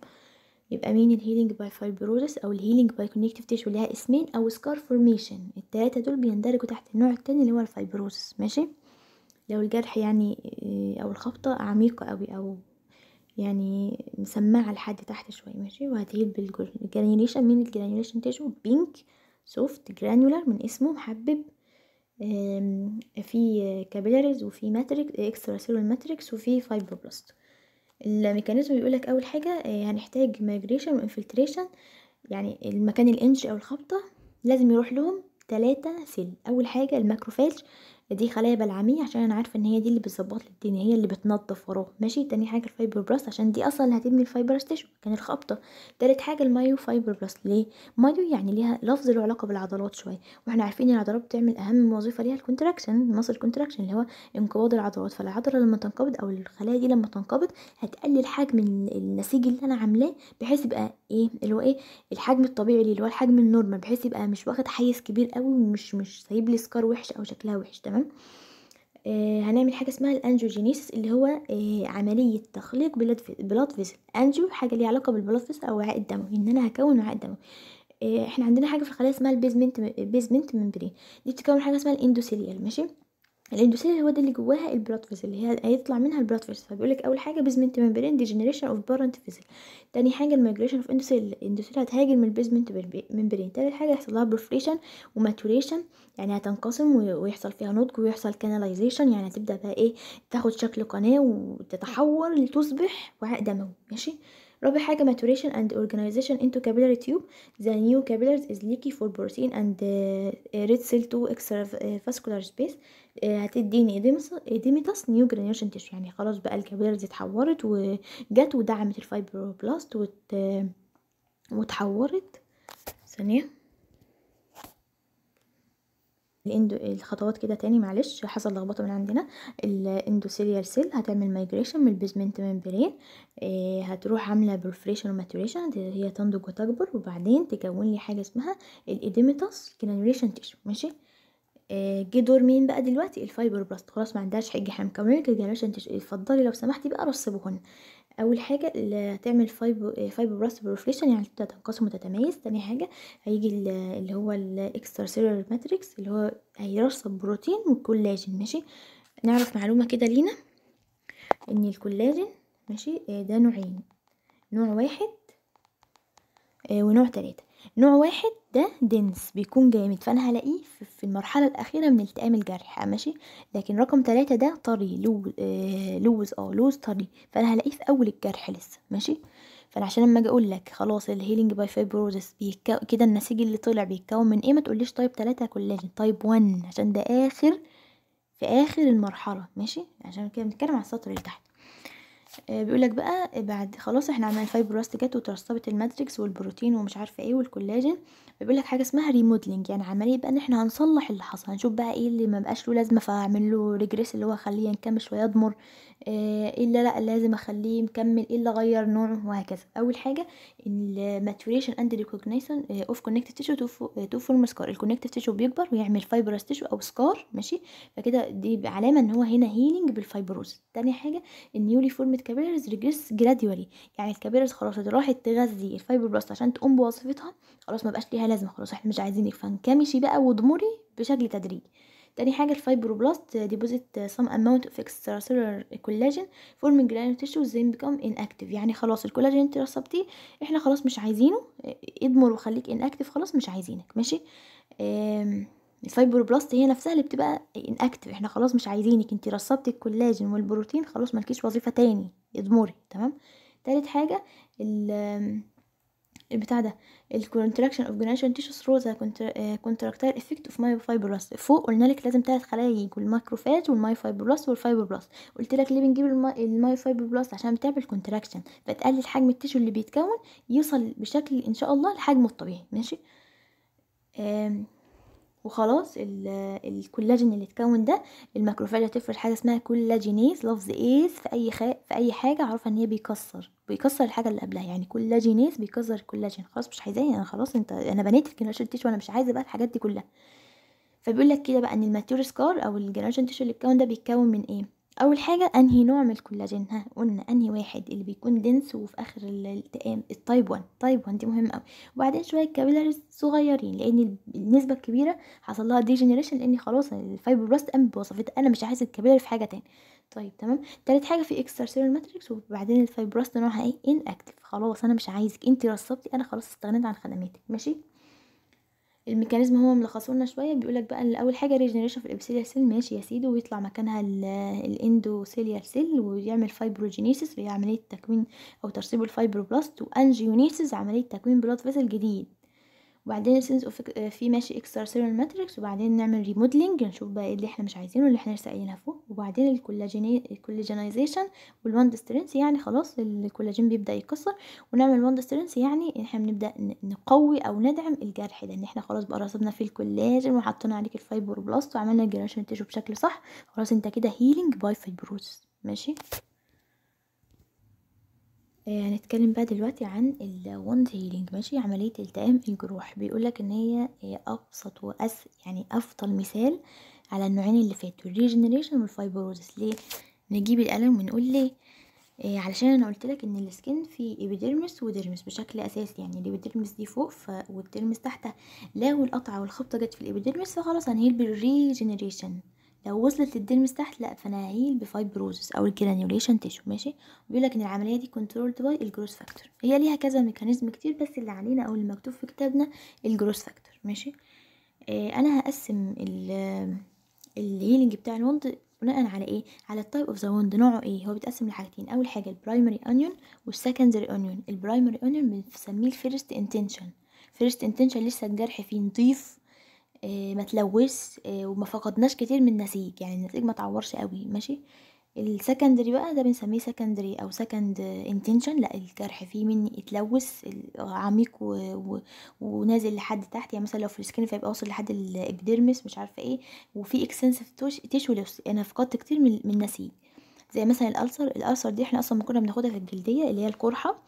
يبقى مين ال healing by fibrosis أو ال healing by connective tissue ليها اسمين أو scar formation التلاتة دول بيندرجوا تحت النوع التاني اللي هو ال fibrosis ماشي؟ لو الجرح يعني أو الخبطة عميقة قوي أو يعني مسمعة لحد تحت شوية. ماشي؟ وهتهيل بال granulation من ال granulation tissue pink soft granular من اسمه محبب. في capillaries وفي matrix extracellular matrix وفي fibroblast ال mechanism بيقولك أول حاجة آه، هنحتاج migration و infiltration يعني المكان ال injury أو الخبطة لازم يروح لهم تلاتة cell أول حاجة ال macrophage. دي خلايا بلعمية عشان أنا عارفة إن هي دي اللي بتظبط لي الدنيا هي اللي بتنظف وراه. ماشي؟ تاني حاجة ال fibroblast عشان دي أصلا اللي هتبني ال fiber tissue مكان الخبطة. تالت حاجة ال myofibroblast. ليه؟ myo يعني ليها لفظ له علاقة بالعضلات شوية وإحنا عارفين العضلات بتعمل أهم وظيفة ليها ال contraction muscle contraction اللي هو انقباض العضلات. فالعضلة لما تنقبض أو الخلايا دي لما تنقبض هتقلل حجم النسيج اللي أنا عاملاه بحيث يبقى إيه؟ اللي هو إيه؟ الحجم الطبيعي اللي هو الحجم ال normal بحيث يبقى مش واخد حيز كبير قوي ومش مش سايب لي scar وحش أو شكلها وحش. تمام؟ آه هنعمل حاجة اسمها ال angiogenesis اللي هو آه عملية تخليق blood blood vessel angio حاجة ليها علاقة بال blood vessel أو وعاء الدموي إن أنا هكون وعاء دموي آه إحنا عندنا حاجة في الخلايا اسمها ال basement basement membrane. دي بتكون حاجة اسمها ال endothelial ماشي؟ ال endothelial هو ده اللي جواها ال blood vessel اللي هي هيطلع منها ال blood vessel فبيقول لك أول حاجة basement membrane degeneration of parent vessel تاني حاجة ال migration of endothelial ال endothelial هتهاجم من ال basement membrane تالت حاجة هيحصل لها proliferation و maturation يعني هتنقسم ويحصل فيها نضج ويحصل canalization يعني هتبدأ بقى إيه تاخد شكل قناة وتتحول لتصبح وعاء دموي. ماشي؟ رابع حاجة maturation and organization into capillary tube the new capillaries is leaky for protein and uh, red cell to extravascular space uh, هتديني edematous new granulation tissue يعني خلاص بقى ال capillaries اتحورت وجت ودعمت ال fibroblast وت... وتحورت ثانية ال endo الخطوات كده تاني معلش حصل لخبطة من عندنا. ال endothelial cell هتعمل migration من ال basement membrane آه هتروح عاملة proliferation و maturation هي تنضج وتكبر وبعدين تكون لي حاجة اسمها ال edematous granulation tissue ماشي؟ آه جه دور مين بقى دلوقتي؟ ال fibroblast. خلاص ما عندهاش حاجة إحنا مكونين ال granulation tissue اتفضلي لو سمحتي بقى رصبوهن أول حاجة اللي هتعمل fiber fibroblast proliferation يعني تنقسم وتتميز. تاني حاجة هيجي اللي هو ال extracellular matrix اللي هو هيرصب بروتين والكولاجين ماشي؟ نعرف معلومة كده لينا إن الكولاجين ماشي ده نوعين نوع واحد ونوع تلاتة. نوع واحد ده dense بيكون جامد. فأنا هلاقيه في المرحلة الأخيرة من التئام الجرح ماشي؟ لكن رقم تلاتة ده طري آه loose آه loose طري. فأنا هلاقيه في أول الجرح لسه ماشي؟ فأنا عشان لما أجي أقول لك خلاص ال healing by fibrosis بيكو... كده النسيج اللي طلع بيتكون من إيه؟ ما تقوليش type تلاتة collagen type 1 عشان ده آخر في آخر المرحلة ماشي؟ عشان كده بنتكلم على السطر اللي تحت. آه بيقولك بقى بعد خلاص إحنا عملنا ال fibroblast جت وترسبت ال matrix والبروتين ومش عارفة إيه والكولاجين. بيقولك حاجة اسمها remodeling يعني عملية بقى ان إحنا هنصلح اللي حصل هنشوف بقى إيه اللي ما بقاش له لازمة فاعمل له regress اللي هو اخليه ينكمش ويضمر إيه اللي لا لازم اخليه مكمل إيه اللي اغير نوعه وهكذا. أول حاجة ال maturation and reorganization of connective tissue to form scar ال connective tissue بيكبر ويعمل fibrous tissue أو scar ماشي؟ فكده دي علامة إن هو هنا healing بال fibrosis تاني حاجة ال newly formed capillaries regress gradually يعني ال capillaries خلاص راحت تغذي ال fibroblast عشان تقوم بوظيفتها خلاص ما بقاش ليها لازمة خلاص إحنا مش عايزينك فانكمشي بقى واضمري بشكل تدريجي تاني حاجة ال fibroblast deposit some amount of extracellular collagen forming granule tissue then become inactive. يعني خلاص الكولاجين انت رصبتيه إحنا خلاص مش عايزينه إضمر وخليك inactive خلاص مش عايزينك. ماشي؟ ال fibroblast هي نفسها اللي بتبقى inactive. إحنا خلاص مش عايزينك. انت رصبتي الكولاجين والبروتين خلاص مالكيش وظيفة تاني. اضمري تمام؟ تالت حاجة البتاع ده ال contraction of granulation tissue through the effect of myofibroblast فوق قلنا لك لازم ثلاث خلايا يجوا ال macrophage وال myofibroblast وال fibroblast. قلت لك ليه بنجيب ال myofibroblast عشان بتعمل contraction فتقلل حجم ال tissue اللي بيتكون يوصل بشكل إن شاء الله لحجمه الطبيعي. ماشي؟ وخلاص الكولاجين اللي اتكون ده ال macrophage هتفرز حاجة اسمها collagenase لفظ ase في أي خ... في أي حاجة عارفة إن هي بيكسر بيكسر الحاجة اللي قبلها. يعني collagenase بيكسر الكولاجين خلاص مش عايزاه أنا خلاص أنت أنا بنيت ال granulation tissue وأنا مش عايزة بقى الحاجات دي كلها. فبيقول لك كده بقى إن ال mature scar أو ال granulation tissue اللي اتكون ده بيتكون من إيه؟ أول حاجة أنهي نوع من الكولاجين؟ ها قلنا أنهي واحد اللي بيكون dense وفي آخر الالتئام ال type 1 type 1 دي مهمة قوي وبعدين شوية capillaries صغيرين لأن النسبة الكبيرة حصل لها degeneration لأن خلاص ال fibroblast قام بوظيفتها أنا مش عايز ال capillary في حاجة تاني طيب تمام؟ تالت حاجة في extracellular matrix وبعدين ال fibroblast نوعها إيه؟ inactive خلاص أنا مش عايزك. انت رصبتي أنا خلاص استغنيت عن خدماتك. ماشي؟ ال mechanism هو ملخصه لنا شوية بيقولك بقى إن أول حاجة regeneration في ال epithelial cell ماشي يا سيدي ويطلع مكانها ال endothelial cell ويعمل fibrogenesis اللي هي عمليه تكوين أو ترسيب ال fibroblast و angiogenesis عملية تكوين blood vessel جديد. وبعدين synthesis of في ماشي extracellular matrix وبعدين نعمل remodeling نشوف بقى إيه اللي إحنا مش عايزينه اللي إحنا لسه قايلينها فوق. وبعدين ال collagenization وال wound strength يعني خلاص الكولاجين بيبدأ يتكسر ونعمل wound strength يعني إحنا بنبدأ نقوي أو ندعم الجرح ده ان إحنا خلاص بقى رصبنا فيه الكولاجين وحطينا عليك ال fibroblast وعملنا ال granulation tissue بشكل صح. خلاص انت كده healing by fibrosis ماشي؟ هنتكلم بقى دلوقتي عن ال wound healing ماشي؟ عملية التئام الجروح. بيقولك إن هي أبسط وأس يعني أفضل مثال على النوعين اللي فاتوا ال regeneration وال fibrosis ليه؟ نجيب القلم ونقول ليه؟ إيه علشان أنا قلت لك إن ال skin في epidermis و dermis بشكل أساسي يعني ال epidermis دي فوق ف... وال dermis تحتها. لو القطعة والخبطة جت في ال epidermis فخلاص هن heal بال regeneration لو وصلت لل dermis تحت لا فأنا ه heal ب fibrosis أو ال granulation tissue ماشي؟ بيقول لك إن العملية دي controlled by ال growth factor هي ليها كذا mechanism كتير بس اللي علينا أو اللي مكتوب في كتابنا ال growth factor ماشي؟ آه أنا هقسم ال healing بتاع ال wound بناء على إيه؟ على ال type of the wound نوعه إيه؟ هو بيتقسم لحاجتين أول حاجة ال primary union وال secondary union ال primary union بنسميه ال first intention first intention لسه الجرح فيه نضيف آه ما تلوث آه وما فقدناش كتير من النسيج يعني النسيج ما تعورش قوي ماشي؟ ال secondary بقى ده بنسميه secondary أو second intention لا الجرح فيه مني اتلوث عميق و... و... ونازل لحد تحت يعني مثلا لو في ال skin فيبقى واصل لحد ال epidermis مش عارفة إيه وفي extensive tissue loss أنا فقدت كتير من من النسيج. زي مثلا ال ulcer ال ulcer دي إحنا أصلا كنا بناخدها في الجلدية اللي هي القرحة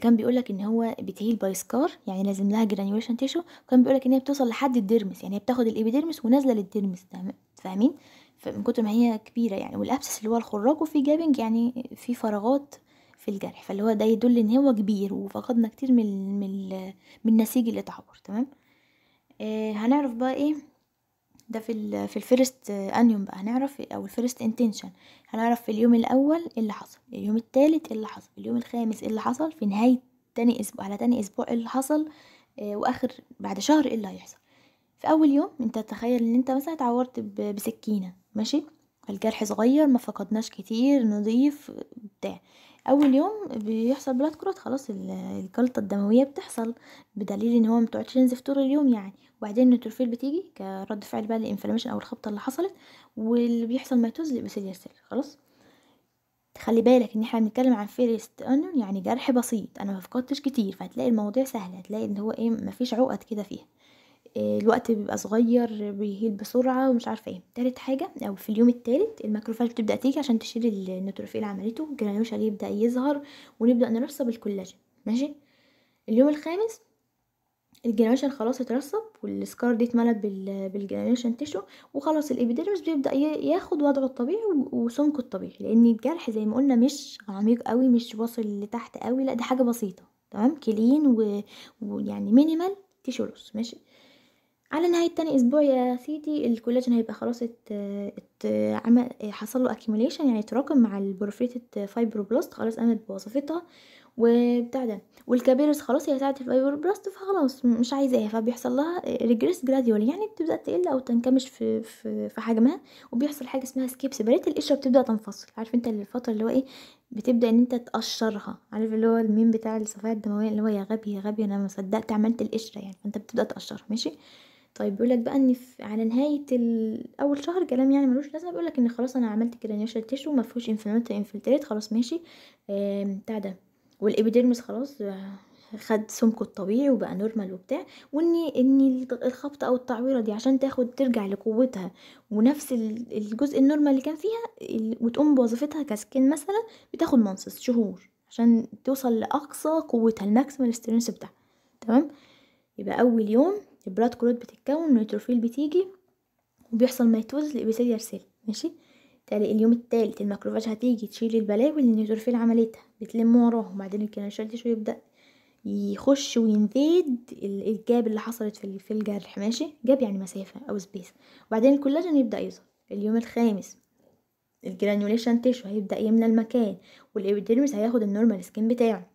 كان بيقولك إن هو بت heal by scar يعني لازم لها granulation tissue وكان بيقولك إن هي بتوصل لحد ال dermis يعني هي بتاخد ال epidermis ونازلة لل dermis فاهمين؟ من كتر ما هي كبيرة يعني وال abscess اللي هو الخراج وفي gaping يعني في فراغات في الجرح. فاللي هو ده يدل إن هو كبير وفقدنا كتير من من من النسيج اللي اتعور تمام؟ آه هنعرف بقى إيه؟ ده في في ال first union بقى. هنعرف أو ال first intention هنعرف في اليوم الأول إيه اللي حصل اليوم الثالث إيه اللي حصل اليوم الخامس إيه اللي حصل في نهاية تاني أسبوع على تاني أسبوع إيه اللي حصل آه وآخر بعد شهر إيه اللي هيحصل. في أول يوم أنت تخيل إن أنت مثلا اتعورت بسكينة ماشي؟ الجرح صغير ما فقدناش كتير نضيف بتاع. أول يوم بيحصل blood clot خلاص الجلطة الدموية بتحصل بدليل إن هو متقعدش ينزف طول اليوم يعني. وبعدين ال neutrophil بتيجي كرد فعل بقى لل inflammation أو الخبطة اللي حصلت واللي بيحصل mitosis لل epithelial cell خلاص. خلي بالك إن إحنا بنتكلم عن first union يعني جرح بسيط. أنا ما فقدتش كتير فهتلاقي المواضيع سهله هتلاقي إن هو إيه مفيش عقد كده فيها. الوقت بيبقى صغير بي heal بسرعة ومش عارفة إيه. تالت حاجة أو في اليوم التالت ال macrophage بتبدأ تيجي عشان تشيل ال neutrophil عملته ال granulation يبدأ يظهر ونبدأ نرسب الكولاجين. ماشي؟ اليوم الخامس ال granulation خلاص اترسب وال scar دي اتملت بال granulation tissue وخلاص ال epidermis بيبدأ ياخد وضعه الطبيعي وسمكه الطبيعي. لأن الجرح زي ما قلنا مش عميق قوي مش واصل لتحت قوي لأ دي حاجة بسيطة. تمام؟ clean ويعني minimal tissue ماشي؟ على نهاية تاني أسبوع يا سيدي الكولاجين هيبقى خلاص ات ات عمل حصل له accumulation يعني تراكم مع ال proliferated fibroblast خلاص قامت بوظيفتها وبتاع ده. وال capillaries خلاص هي ساعة ال fibroblast فخلاص مش عايزاها فبيحصل لها regress gradually يعني بتبدأ تقل أو تنكمش في في, في حجمها وبيحصل حاجة اسمها scab separate القشرة بتبدأ تنفصل. عارف انت الفترة اللي هو إيه؟ بتبدأ ان انت تقشرها. عارف اللي هو الميم بتاع الصفائح الدموية اللي هو يا غبي يا غبي أنا ما صدقت عملت القشرة يعني فأنت بتبدأ تقشرها. ماشي؟ طيب بيقولك بقى إن على نهاية أول شهر كلام يعني ملوش لازمة بيقولك إن خلاص أنا عملت granulation tissue ما فيهوش infiltrate خلاص ماشي. بتاع ده. وال epidermis خلاص خد سمكه الطبيعي وبقى normal وبتاع. وإن إن الخبطة أو التعويرة دي عشان تاخد ترجع لقوتها ونفس الجزء ال normal اللي كان فيها وتقوم بوظيفتها ك skin مثلا بتاخد منصص شهور عشان توصل لأقصى قوتها ال maximal strength بتاعها. تمام؟ يبقى أول يوم ال blood clot بتتكون ال neutrophil بتيجي وبيحصل mitosis ل epithelial cell ماشي؟ تالي اليوم التالت ال macrophage هتيجي تشيل البلاوي اللي ال neutrophil عملتها بتلم وراهم وبعدين ال granulation tissue يبدأ يخش و invade ال gap اللي حصلت في في الجرح ماشي؟ gap يعني مسافة أو space وبعدين الكولاجين يبدأ يظهر. اليوم الخامس ال granulation tissue هيبدأ يملى المكان وال epidermis هياخد ال normal skin بتاعه.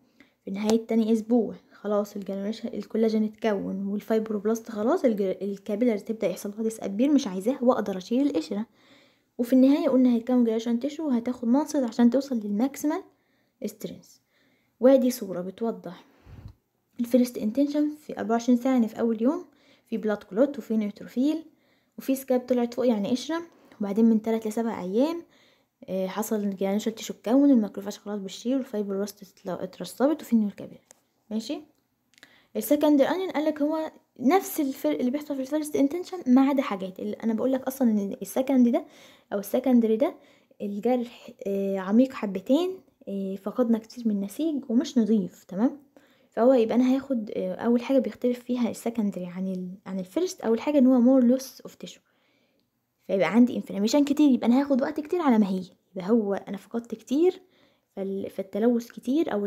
في نهاية تاني أسبوع خلاص ال granulation ال collagen اتكون وال fibroblast خلاص ال capillaries تبدأ يحصل لها disappear مش عايزاه وأقدر أشيل القشرة. وفي النهاية قلنا هيتكون granulation tissue وهتاخد منصد عشان توصل لل maximal strength. وادي صورة بتوضح. ال first intention في 24 ساعة يعني في أول يوم في blood clot وفي neutrophil وفي scab طلعت فوق يعني قشرة. وبعدين من تلات لسبع أيام آه، حصل ال granulation tissue اتكون ال macrophage خلاص بتشيل وال fiber اترسبت وفي ال neo ماشي؟ ال secondary union قالك هو نفس الفرق اللي بيحصل في ال first intention ما عدا حاجات. اللي أنا بقول لك أصلا إن ال second ده أو ال secondary ده الجرح آه، عميق حبتين آه، فقدنا كتير من النسيج ومش نظيف تمام؟ فهو يبقى أنا هاخد أول حاجة بيختلف فيها ال secondary عن ال عن ال first أول حاجة إن هو more loss of tissue فيبقى عندي inflammation كتير يبقى أنا هاخد وقت كتير على ما هي. يبقى هو أنا فقدت كتير فالتلوث كتير أو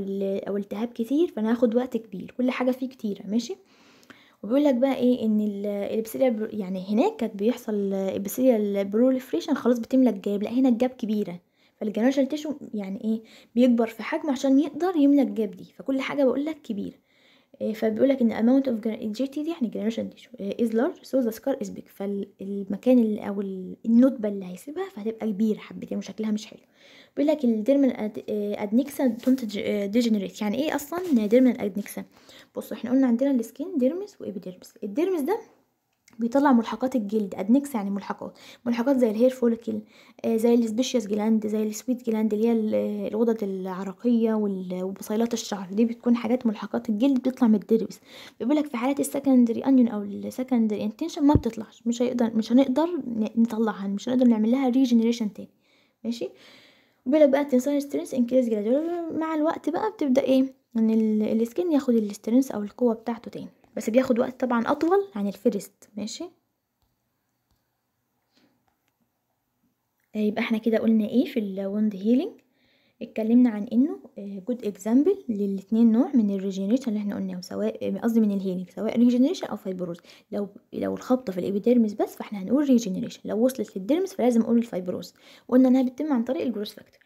أو التهاب كتير فأنا هاخد وقت كبير كل حاجة فيه كتيرة ماشي؟ وبيقول لك بقى إيه إن ال epithelial يعني هناك كانت بيحصل epithelial proliferation خلاص بتملى ال gap لأ هنا ال gap كبيرة. فال granulation tissue يعني إيه بيكبر في حجمه عشان يقدر يملى ال gap دي. فكل حاجة بقول لك كبيرة. فبيقول لك إن amount of G T يعني granulation tissue is large so the scar is big. فالمكان اللي أو الندبة اللي هيسيبها فهتبقى كبيرة حبتين وشكلها مش حلو. بيقول لك ال dermal adnexa don't regenerate يعني إيه أصلا؟ dermal adnexa بصوا إحنا قلنا عندنا ال skin dermis و epidermis ال dermis ده بيطلع ملحقات الجلد adnexa يعني ملحقات ملحقات زي ال hair follicle آه زي ال sebaceous gland زي ال sweat gland اللي هي الغدد العرقية وبصيلات الشعر دي بتكون حاجات ملحقات الجلد بتطلع من ال dermis بيقول لك في حالات ال secondary union أو ال secondary intention ما بتطلعش مش هيقدر مش هنقدر نطلعها مش هنقدر نعمل لها regeneration تاني. ماشي؟ بيقول لك بقى ال tensile strength increase مع الوقت بقى بتبدأ إيه؟ إن ال skin ياخد ال strength أو القوة بتاعته تاني. بس بياخد وقت طبعا أطول عن ال first ماشي؟ آه، يبقى إحنا كده قلنا إيه في ال wound healing اتكلمنا عن إنه good example للاتنين نوع من ال regeneration اللي إحنا قلناه سواء قصدي من ال healing سواء regeneration أو fibrosis لو لو الخبطة في ال epidermis بس فإحنا هنقول regeneration لو وصلت لل dermis فلازم نقول ال fibrosis قلنا إنها بتتم عن طريق ال growth factor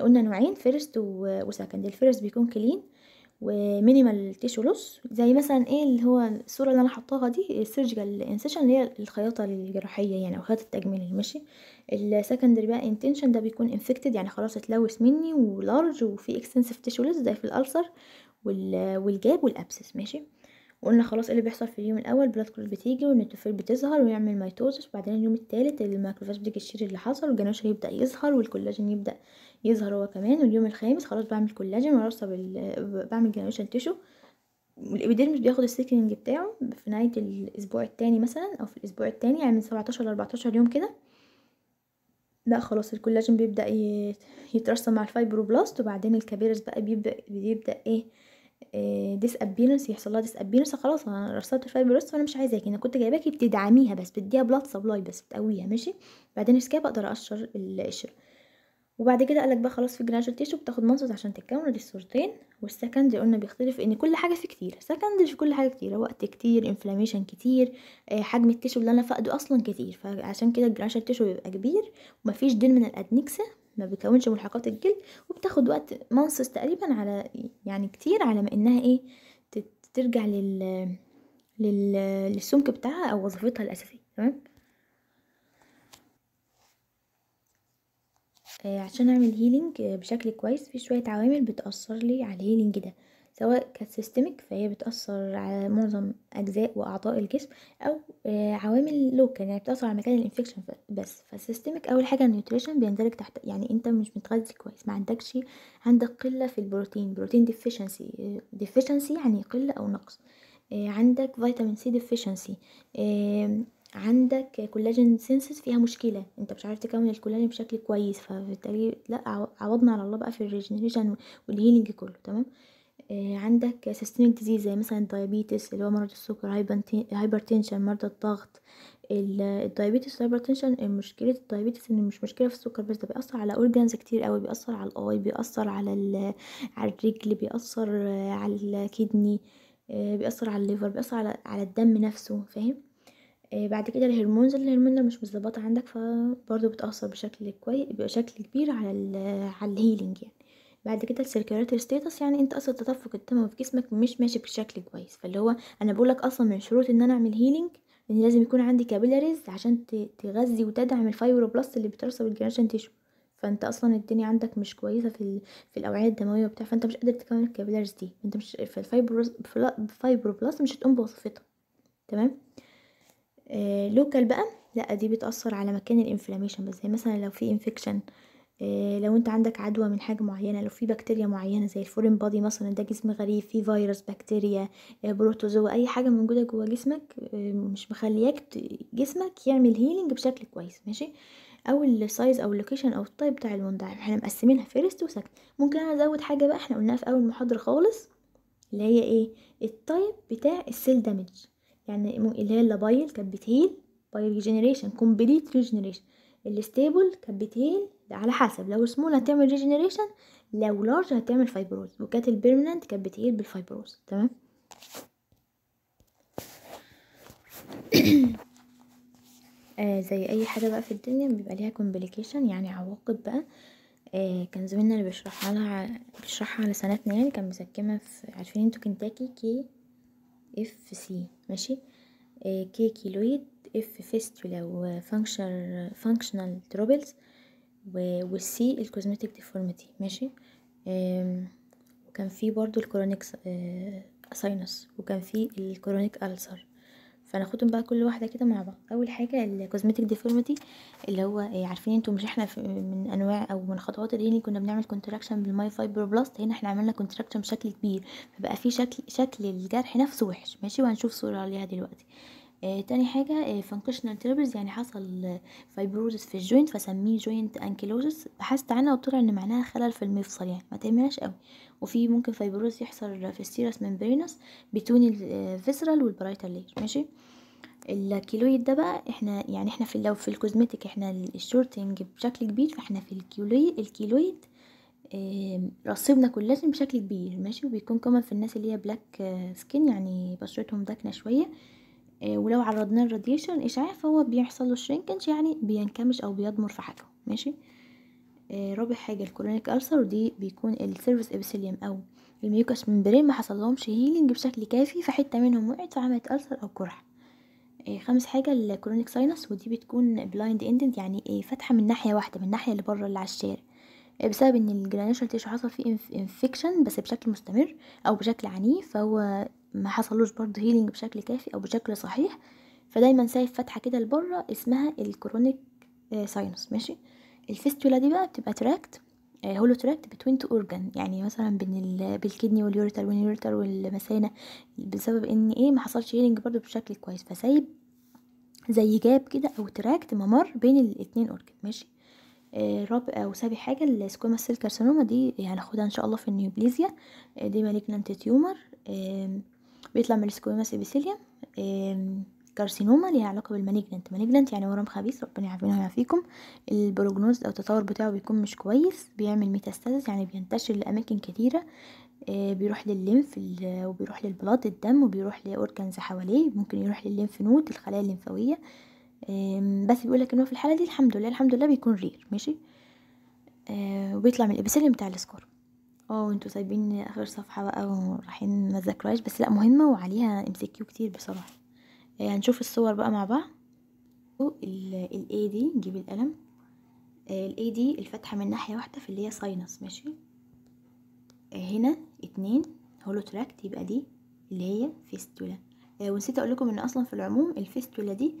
قلنا نوعين first و second ال first بيكون clean و minimal tissue loss زي مثلا إيه اللي هو الصورة اللي أنا حطاها دي ال surgical incision اللي هي الخياطة الجراحية يعني أو خياطة التجميل ماشي؟ ال secondary بقى intention ده بيكون infected يعني خلاص اتلوث مني و large وفي extensive tissue loss زي في ال ulcer وال gap وال abscess ماشي؟ وقلنا خلاص إيه اللي بيحصل في اليوم الأول blood clots بتيجي وال neutrophil بتظهر ويعمل mitosis وبعدين اليوم الثالث ال macrophage بتيجي تشيل اللي حصل والجنوشن يبدأ يظهر والكولاجين يبدأ يظهر هو كمان واليوم الخامس خلاص بعمل كولاجين وأرسب بعمل granulation tissue وال epidermis بياخد ال thickness بتاعه في نهاية الأسبوع الثاني مثلا أو في الأسبوع الثاني يعني من 7 ل 14 يوم كده. لا خلاص الكولاجين بيبدأ يترسم مع ال fibroblast وبعدين ال capillaries بقى بيبدأ بيبدأ إيه disappearance يحصل لها disappearance خلاص أنا رسبت ال fibrous فأنا مش عايزاكي. أنا كنت جايباكي بتدعميها بس بتديها blood supply بس بتقويها ماشي؟ بعدين scab أقدر أقشر القشره وبعد كده قالك بقى خلاص في granulation tissue بتاخد months عشان تتكون دي الصورتين. وال secondary قلنا بيختلف إن كل حاجة فيه كتير. secondary في كل حاجة كتير وقت كتير inflammation كتير آه حجم التيشو اللي أنا فاقده أصلا كتير. فعشان كده الجرانشال tissue بيبقى كبير ومفيش دين من ال adnexa ما بيكونش ملحقات الجلد وبتاخد وقت months تقريبا على يعني كتير على ما إنها إيه ترجع لل... لل... للسمك بتاعها أو وظيفتها الأساسية تمام؟ آه عشان أعمل healing بشكل كويس في شوية عوامل بتأثر لي على ال healing ده. سواء كانت systemic فهي بتأثر على معظم أجزاء وأعضاء الجسم أو آه، عوامل local يعني بتأثر على مكان ال infection بس. فال systemic أول حاجة ال nutrition بيندرج تحت يعني أنت مش متغذي كويس ما عندكش عندك قلة في البروتين protein deficiency deficiency يعني قلة أو نقص. آه، عندك vitamin C deficiency عندك collagen synthesis فيها مشكلة أنت مش عارف تكون الكولاجين بشكل كويس فبالتالي لأ عوضنا على الله بقى في ال regeneration وال healing كله تمام؟ آه، عندك systemic disease زي مثلا ال diabetes اللي هو مرض السكر hypertension مرضى الضغط. ال diabetes وال hypertension مشكلة ال diabetes إن مش مشكلة في السكر بس ده بيأثر على organs كتير قوي بيأثر على ال eye بيأثر على على الرجل بيأثر على ال kidney آه، بيأثر على ال liver بيأثر على على الدم نفسه فاهم؟ آه بعد كده ال hormones الهرمون مش متظبطة عندك فبرضه بتأثر بشكل كويس بشكل كبير على على ال healing يعني. بعد كده ال circulatory status يعني انت أصلا تدفق الدم في جسمك مش ماشي بشكل كويس. فاللي هو أنا بقولك أصلا من شروط إن أنا أعمل healing إن لازم يكون عندي capillaries عشان تغذي وتدعم ال fibroblast اللي بترسب ال granulation tissue فأنت أصلا الدنيا عندك مش كويسة في في الأوعية الدموية وبتاع فأنت مش قادر تكون ال capillaries دي. أنت مش في ال fibroblast مش هتقوم بوظيفتها تمام؟ آه local بقى لأ دي بتأثر على مكان ال inflammation بس زي مثلا لو في infection لو انت عندك عدوى من حاجة معينة لو في بكتيريا معينة زي ال foreign body مثلا ده جسم غريب فيه فيروس بكتيريا آه protozoa أي حاجة موجودة جوه جسمك آه مش مخلياك جسمك يعمل healing بشكل كويس ماشي؟ أو ال size أو ال location أو ال type بتاع ال wound فإحنا مقسمينها first و second ممكن أنا أزود حاجة بقى إحنا قلناها في أول محاضرة خالص اللي هي إيه؟ ال type بتاع ال cell damage يعني اللي هي ال labile كانت بت heal by regeneration complete regeneration ال stable كانت بت heal على حسب. لو سمول هتعمل regeneration لو large هتعمل fibrosis وكانت ال permanent كانت بت heal بال fibrosis تمام؟ آه زي أي حاجة بقى في الدنيا بيبقى ليها complication يعني عواقب بقى. آه كان زميلنا اللي بيشرحها لها بيشرحها على سنتنا يعني كان مسكمها في عارفين أنتوا كنتاكي؟ KFC ماشي؟ آه K keloid F fistula و functional functional troubles وال C ال cosmetic deformity ماشي؟ وكان في برضو ال chronic sinus وكان في ال chronic ulcer فناخدهم بقى كل واحدة كده مع بعض. أول حاجة ال cosmetic deformity اللي هو عارفين أنتوا مش إحنا من أنواع أو من خطوات ال healing كنا بنعمل contraction بال myofibroblast هنا إحنا عملنا contraction بشكل كبير. فبقى في شكل شكل الجرح نفسه وحش. ماشي؟ وهنشوف صورة عليها دلوقتي. آه تاني حاجة آه functional troubles يعني حصل fibrosis في ال joint فسميه joint ankylosis بحثت عنها وطلع إن معناها خلل في المفصل يعني ما تهمناش قوي. وفي ممكن fibrosis يحصل في ال serous membranes between ال visceral وال parietal layer ماشي؟ ال keloid ده بقى إحنا يعني إحنا في لو في ال cosmetic إحنا ال shortening بشكل كبير فإحنا في ال keloid ال keloid آه رسبنا كولاجين بشكل كبير. ماشي؟ وبيكون كمان في الناس اللي هي black آه skin يعني بشرتهم داكنة شوية. ولو عرضناه ل radiation اشعاع فهو بيحصل له shrinking يعني بينكمش أو بيضمر في حاجة ماشي؟ رابع حاجة ال chronic ulcer ودي بيكون ال surface epithelium أو ال mucous membrane ما حصلهمش healing بشكل كافي فحته منهم وقعت فعملت ulcer أو قرح خامس حاجة ال chronic sinus ودي بتكون blind ended يعني إيه فاتحة من ناحية واحدة من الناحية اللي بره اللي على الشارع. بسبب إن ال granulation tissue حصل فيه infection بس بشكل مستمر أو بشكل عنيف فهو ما حصلوش برضه healing بشكل كافي أو بشكل صحيح. فدايما سايب فتحة كده لبرة اسمها ال chronic sinus ماشي؟ ال fistula دي بقى بتبقى tract hollow tract between two organ يعني مثلا بين بال kidney وال ureter وال ureter والمثانة بسبب إن إيه ما حصلش healing برضه بشكل كويس. فسايب زي gap كده أو tract ممر بين الاتنين organ ماشي؟ آه رابع أو سابع حاجة ال squamous cell carcinoma. دي هناخدها إن شاء الله في ال neoplasia. آه دي malignant tumor. آه بيطلع من ال squamous epithelium carcinoma ليها علاقة بال malignant malignant يعني ورم خبيث ربنا يعافينا ويعافيكم. ال prognosis أو التطور بتاعه بيكون مش كويس. بيعمل metastasis يعني بينتشر لأماكن كتيرة. بيروح للل lymph وبيروح لل blood الدم وبيروح ل organs حواليه. ممكن يروح للل lymph node الخلايا الليمفاوية. بس بيقولك ان هو في الحالة دي الحمد لله الحمد لله بيكون rare ماشي؟ وبيطلع من ال epithelium بتاع ال scar. آه أنتوا سايبين آخر صفحة بقى ورايحين ما تذاكروهاش بس لأ مهمة وعليها MCQ كتير بصراحة. هنشوف الصور بقى مع بعض. الاي دي نجيب القلم. الاي دي الفتحة من ناحية واحدة في اللي هي sinus ماشي؟ هنا اتنين hollow tract يبقى دي اللي هي fistula. آه ونسيت أقول لكم إن أصلا في العموم ال fistula دي آه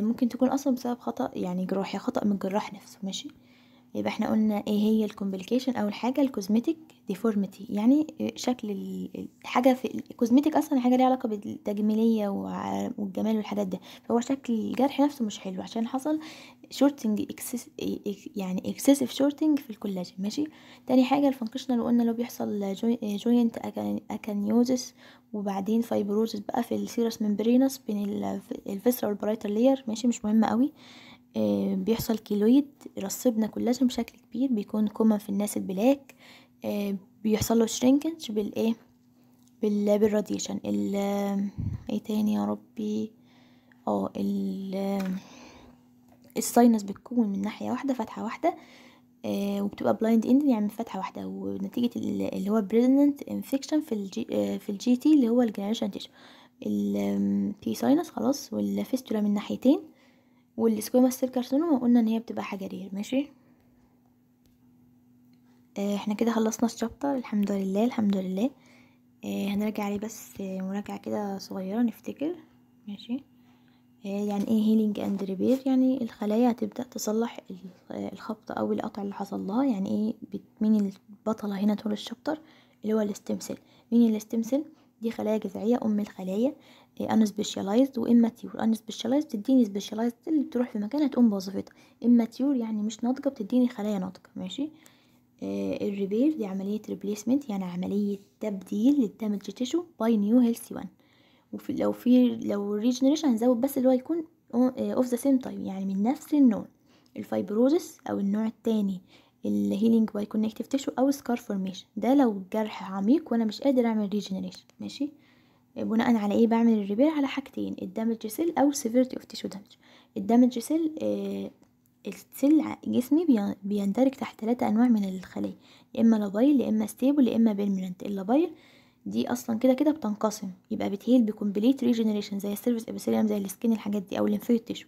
ممكن تكون أصلا بسبب خطأ يعني جراحي خطأ من الجراح نفسه ماشي؟ يبقى إحنا قلنا إيه هي ال complication اول حاجة ال cosmetic deformity. يعني شكل الحاجة في ال cosmetic أصلا حاجة ليها علاقة بالتجميلية والجمال والحاجات ده. فهو شكل الجرح نفسه مش حلو عشان حصل shortening excess يعني excessive shortening في الكولاجين. ماشي؟ تاني حاجة ال functional وقلنا لو بيحصل joint ankylosis وبعدين fibrosis بقى في ال serous membranes بين ال viscera وال parietal layer ماشي؟ مش مهم قوي بيحصل keloid رسبنا collagen بشكل كبير بيكون common في الناس ال black آه بيحصل له شرينكج بالايه بال بالراديشن ال إيه تاني يا ربي؟ آه ال الساينس بتكون من ناحية واحدة فتحة واحدة آه وبتبقى بلايند اند يعني واحدة. ونتيجة ال- اللي هو بريزنت انفكشن في الجي آه في الجي تي اللي هو الجنريشن تيشو البي ساينس خلاص والفيستولا من ناحيتين. والسكويموس سيل كارسينوما قلنا إن هي بتبقى حجرية ماشي؟ آه إحنا كده خلصنا ال chapter الحمد لله الحمد لله. آه هنرجع عليه بس مراجعة كده صغيرة نفتكر ماشي؟ آه يعني إيه healing and repair يعني الخلايا هتبدأ تصلح آه الخبطة أو القطع اللي حصل لها يعني إيه مين البطلة هنا طول ال chapter؟ اللي هو ال stem cell مين ال stem cell دي خلايا جذعية أم الخلايا. unspecialized و immature unspecialized تديني specialized اللي بتروح في مكانها تقوم بوظيفتها. immature يعني مش ناضجة بتديني خلايا ناضجة ماشي؟ آه ال repair دي عملية replacement يعني عملية تبديل لل damaged tissue by new healthy one وفي لو في لو regeneration هنزود بس اللي هو يكون of the same type يعني من نفس النوع. ال fibrosis أو النوع التاني ال healing by connective tissue أو scar formation ده لو الجرح عميق وأنا مش قادر أعمل regeneration ماشي؟ بناء على إيه بعمل ال repair على حاجتين ال damaged cell أو severity of tissue damage ال damaged cell آه ال cell جسمي بي- بيندرج تحت ثلاثة أنواع من الخلايا يا إما labile يا إما stable يا إما permanent ال labile دي أصلا كده كده بتنقسم يبقى بت heal ب complete regeneration زي ال surface epithelium زي ال skin الحاجات دي أو ال lymphoid tissue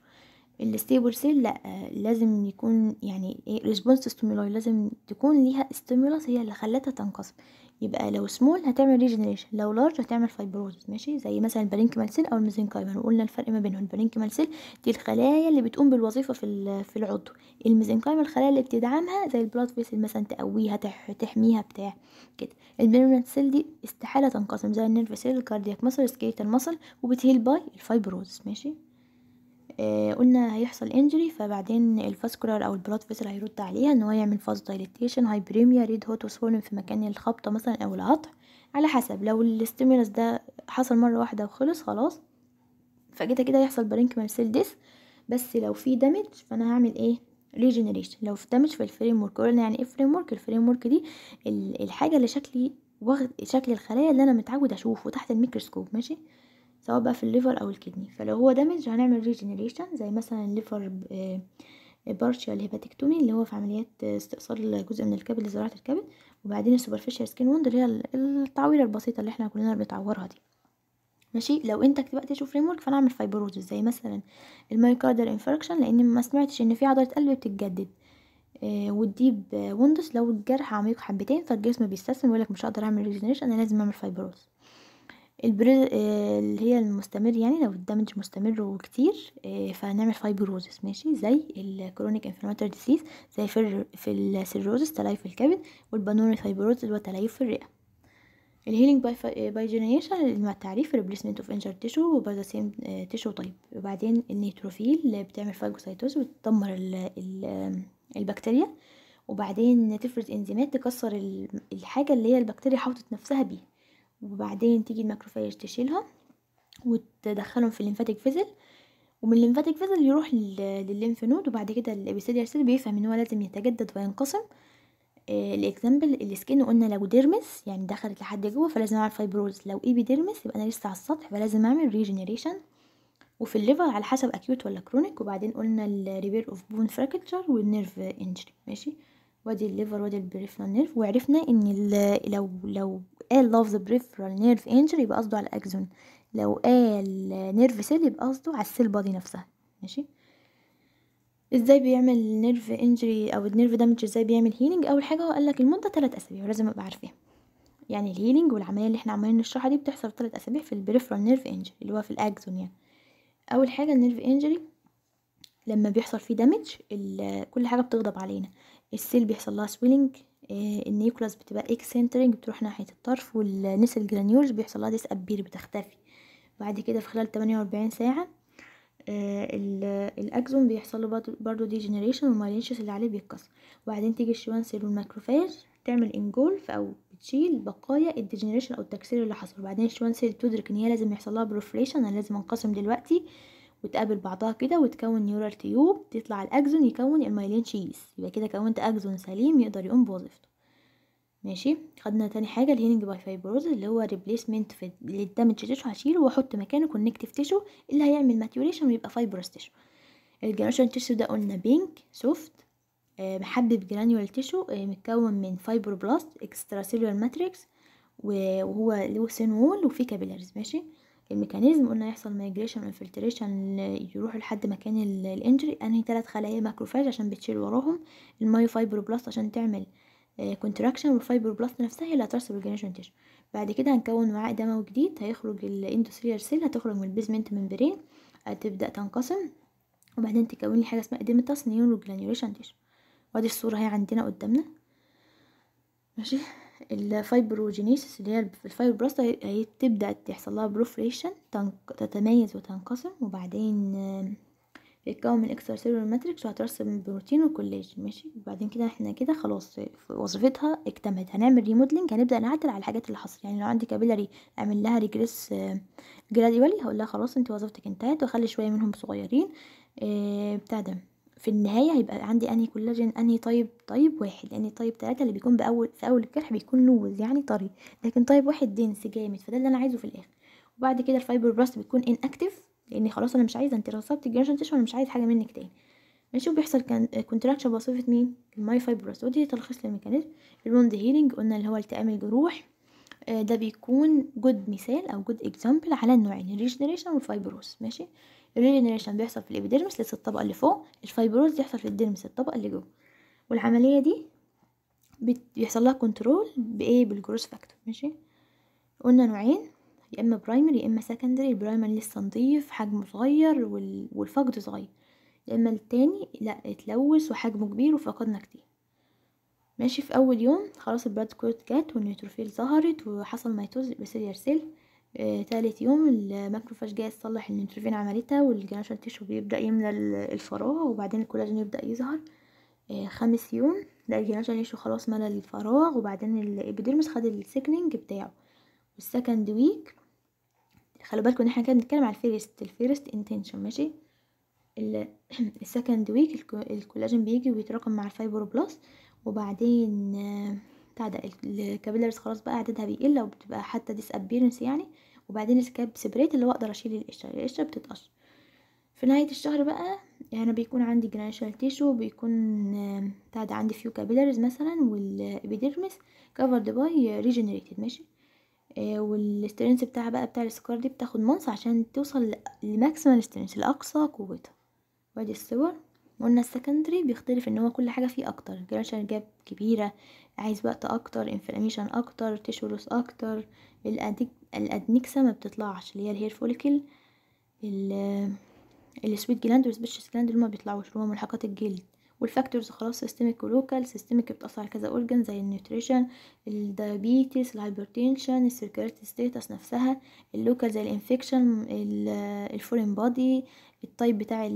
ال stable cell لأ لازم يكون يعني إيه response stimuli لازم تكون ليها stimulus هي اللي خلتها تنقسم. يبقى لو سمول هتعمل regeneration لو large هتعمل fibrosis ماشي؟ زي مثلا ال parenchymal cell أو ال mesenchymal وقلنا الفرق ما بينهم. ال parenchymal cell دي الخلايا اللي بتقوم بالوظيفة في في العضو. ال mesenchymal الخلايا اللي بتدعمها زي ال blood vessel مثلا تقويها تح- تحميها بتاع كده. ال permanent cell دي استحالة تنقسم زي النيرف سيل الكاردياك ماسل سكيتال ماسل وبتهيل باي الفايبروزس ماشي؟ قلنا هيحصل injury فبعدين ال vascular أو ال blood vessel هيرد عليها إن هو يعمل vasodilatation hyperemia red hot و swollen في مكان الخبطة مثلا أو القطع على حسب لو ال stimulus ده حصل مرة واحدة وخلص خلاص فكده كده يحصل parenchymal cell death بس لو في damage فأنا هعمل إيه؟ regeneration لو في damage في ال framework قلنا يعني إيه framework ال framework دي ال- الحاجة اللي شكلي واخد شكل الخلايا اللي أنا متعود أشوفه تحت الميكروسكوب ماشي؟ سواء بقى في ال liver أو ال kidney. فلو هو damage هنعمل regeneration زي مثلا ال liver partial hepatectomy اللي هو في عمليات استئصال جزء من الكبد لزراعة الكبد. وبعدين ال superficial skin wound اللي هي ال- التعويرة البسيطة اللي إحنا كلنا بنتعورها دي. ماشي؟ لو انت بقى تشوف framework فأنا اعمل fibrosis زي مثلا ال myocardial infarction لأن ما سمعتش إن في عضلة قلب بتتجدد. آه وال deep wounds لو الجرح عميق حبتين فالجسم بيستسلم ويقول لك مش هقدر أعمل regeneration أنا لازم أعمل fibrosis ال persist آه اللي هي المستمر يعني لو ال damage مستمر وكتير آه فهنعمل fibrosis ماشي؟ زي ال chronic inflammatory disease زي في في ال cirrhosis تليف في الكبد وال pulmonary fibrosis اللي هو تليف في الرئه ال healing by by regeneration مع التعريف replacement of injured tissue و by same tissue type وبعدين ال neutrophil بتعمل phagocytosis وتدمر ال ال البكتيريا. وبعدين تفرز انزيمات تكسر ال- الحاجة اللي هي البكتيريا حاطت نفسها بيها. وبعدين تيجي ال macrophage تشيلها وتدخلهم في ال lymphatic vessel ومن ال lymphatic vessel يروح لل- لل lymph node وبعد كده ال epithelial cell بيفهم إن هو لازم يتجدد وينقسم. ال example السكين قلنا لو dermis يعني دخلت لحد جوه فلازم اعمل fibrosis لو epidermis يبقى أنا لسه على السطح فلازم أعمل regeneration وفي ال liver على حسب acute ولا chronic وبعدين قلنا ال repair of bone fracture وال nerve injury ماشي؟ وادي ال liver وادي ال peripheral nerve وعرفنا إن لو لو قال لفظ peripheral nerve injury يبقى قصده على ال axon. لو قال nerve cell يبقى قصده على ال cell body نفسها. ماشي؟ إزاي بيعمل nerve injury أو ال nerve damage إزاي بيعمل healing أول حاجة هو قال لك المدة 3 أسابيع ولازم أبقى عارفاها. يعني ال healing والعملية اللي إحنا عمالين نشرحها دي بتحصل في 3 أسابيع في ال peripheral nerve injury اللي هو في ال axon يعني. أول حاجة ال nerve injury لما بيحصل فيه damage كل حاجة بتغضب علينا. ال cell بيحصل لها swelling ال nucleus بتبقى eccentric بتروح ناحية الطرف وال Nissl granules بيحصل لها disappear بتختفي. بعد كده في خلال 48 ساعة آه ال axon بيحصل له برضه degeneration وال myelin sheath اللي عليه بيتكسر. وبعدين تيجي ال Schwann cell وال macrophage تعمل engulf أو بتشيل بقايا ال degeneration أو التكسير اللي حصل. وبعدين ال Schwann cell تدرك إن هي لازم يحصل لها proliferation أنا لازم أنقسم دلوقتي وتقابل بعضها كده وتكون neural tube تطلع ال axon يكون ال myelin sheath يبقى كده كونت axon سليم يقدر يقوم بوظيفته ماشي؟ خدنا تاني حاجة ال healing by fibrosis اللي هو replacement في لل damaged tissue هشيله وأحط مكانه connective tissue اللي هيعمل maturation ويبقى fibrous tissue ال granular tissue ده قلنا pink soft آه محبب granular tissue آه متكون من fibroblast extracellular matrix وهو له thin wall وفيه capillaries ماشي؟ ال mechanism قلنا يحصل migration و infiltration يروحوا لحد مكان ال injury. أنهي ثلاث خلايا؟ macrophage عشان بتشيل وراهم. ال myofibroblast عشان تعمل contraction وال fibroblast نفسها هي اللي هترسب ال granulation tissue بعد كده هنكون وعاء دموي جديد هيخرج ال endothelial cell هتخرج من ال basement membrane هتبدأ تنقسم. وبعدين تكون لي حاجة اسمها edematous new granulation tissue وادي الصورة هي عندنا قدامنا. ماشي؟ ال fibrogenesis اللي هي ال fibroblast هي تبدا تحصل لها proliferation تتميز وتنقسم وبعدين بيتكون من extracellular matrix وهترسب من بروتين وكولاجين. ماشي؟ وبعدين كده إحنا كده خلاص وظيفتها اكتملت. هنعمل remodeling هنبدأ نعدل على الحاجات اللي حصلت يعني لو عندي capillary اعمل لها regress gradually هقول لها خلاص انت وظيفتك انتهت واخلي شوية منهم صغيرين آه بتاع ده. في النهاية هيبقى عندي أنهي كولاجين أنهي type type واحد لأن type ثلاثة اللي بيكون بأول في أول الجرح بيكون loose يعني طري لكن type واحد dense جامد فده اللي أنا عايزه في الآخر. وبعد كده ال fibroblast بيكون inactive لأني خلاص أنا مش عايزة أنت رسبت ال granulation tissue أنا مش عايز حاجة منك تاني. ماشي وبيحصل كان contraction بوظيفه مين؟ ال myofibroblast ودي تلخيص لل mechanism. ال wound healing قلنا اللي هو التئام الجروح. ده بيكون good مثال أو good example على النوعين ال regeneration وال fibrosis ماشي؟ ال regeneration بيحصل في ال epidermis لسه الطبقة اللي فوق ال fibrosis بيحصل في ال dermis الطبقة اللي جوه. والعملية دي بيحصل لها control بايه بال growth factor ماشي؟ قلنا نوعين يا إما primary يا إما secondary ال primary لسه نضيف حجمه صغير وال... والفقد صغير. يا إما التاني لا اتلوث وحجمه كبير وفقدنا كتير. ماشي؟ في أول يوم خلاص ال blood clot جات وال neutrophil ظهرت وحصل mitosis ب epithelial cell. تالت يوم ال macrophage جاي يصلح ال neutrophil عملتها وال granulation tissue بيبدأ يملى الفراغ وبعدين الكولاجين يبدأ يظهر. آه، خامس يوم لا ال granulation tissue خلاص ملى الفراغ وبعدين ال epidermis خد ال thickening بتاعه. وال second week خلوا بالكم إن إحنا كده بنتكلم على ال first ال first intention ماشي؟ ال second week الكولاجين بيجي ويتراكم مع ال fibroblast وبعدين بتاع ده ال capillaries خلاص بقى عددها بيقل أو بتبقى حتى disappearance يعني وبعدين ال scab separate اللي هو أقدر أشيل القشرة القشرة بتتقشر. في نهاية الشهر بقى يعني بيكون عندي granulation tissue بيكون بتاع ده عندي few capillaries مثلا وال epidermis covered by regenerated ماشي؟ وال strength بتاعها بقى بتاع ال scar دي بتاخد months عشان توصل ل maximal strength لأقصى قوتها. وادي الصور. قلنا ال secondary بيختلف إن هو كل حاجة فيه أكتر granulation gap كبيرة عايز وقت أكتر inflammation أكتر tissue loss أكتر. ال أديك ال adnexa ما بتطلعش اللي هي ال hair follicle ال sweat gland وال sebaceous gland اللي ما بيطلعوش اللي هما ملحقات الجلد. وال factors خلاص systemic و local systemic بتأثر على كذا organ زي النيوتريشن الدايابيتس الهايبرتنشن السيركيرتي ستيتس نفسها ال local زي ال infection ال foreign body ال type بتاع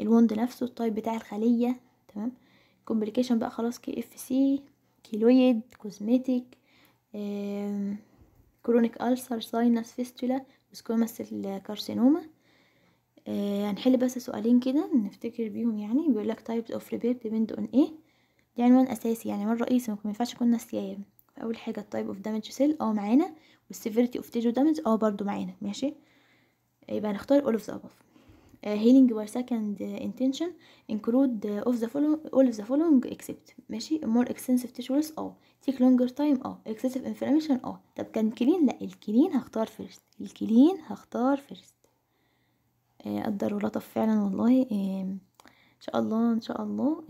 ال wound نفسه ال type بتاع الخلية تمام؟ complication بقى خلاص KFC keloid cosmetic chronic ulcer sinus fistula و squamous cell carcinoma هنحل بس سؤالين كده نفتكر بيهم يعني. بيقول لك types of repair depend on إيه دي عنوان أساسي يعني عنوان رئيسي ممكن مينفعش يكون نسياه اول حاجة ال type of damaged cell آه معانا. وال severity of tissue damage آه برضو معانا. ماشي؟ يبقى هنختار all of the above. Second uh, intention include uh, of the following all of the following except. ماشي؟ extensive tissue loss آه. take longer time آه. excessive inflammation آه. طب كان clean لا ال clean هختار first ال clean هختار first قدر ولطف فعلا؟ والله إن شاء الله إن شاء الله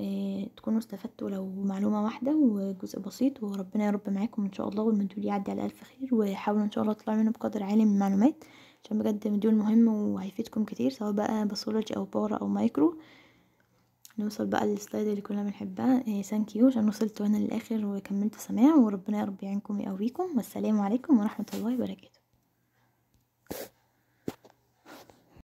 تكونوا استفدتوا لو معلومة واحدة وجزء بسيط وربنا يا رب معاكم إن شاء الله وال module يعدي على ألف خير وحاولوا إن شاء الله تطلعوا منه بقدر عالي من المعلومات. عشان بجد module مهم وهيفيدكم كتير سواء بقى pathology أو para أو مايكرو. نوصل بقى لل slide اللي كلنا بنحبها. thank you عشان وصلت هنا للآخر وكملت سماع وربنا يا رب يعينكم ويقويكم. والسلام عليكم ورحمة الله وبركاته.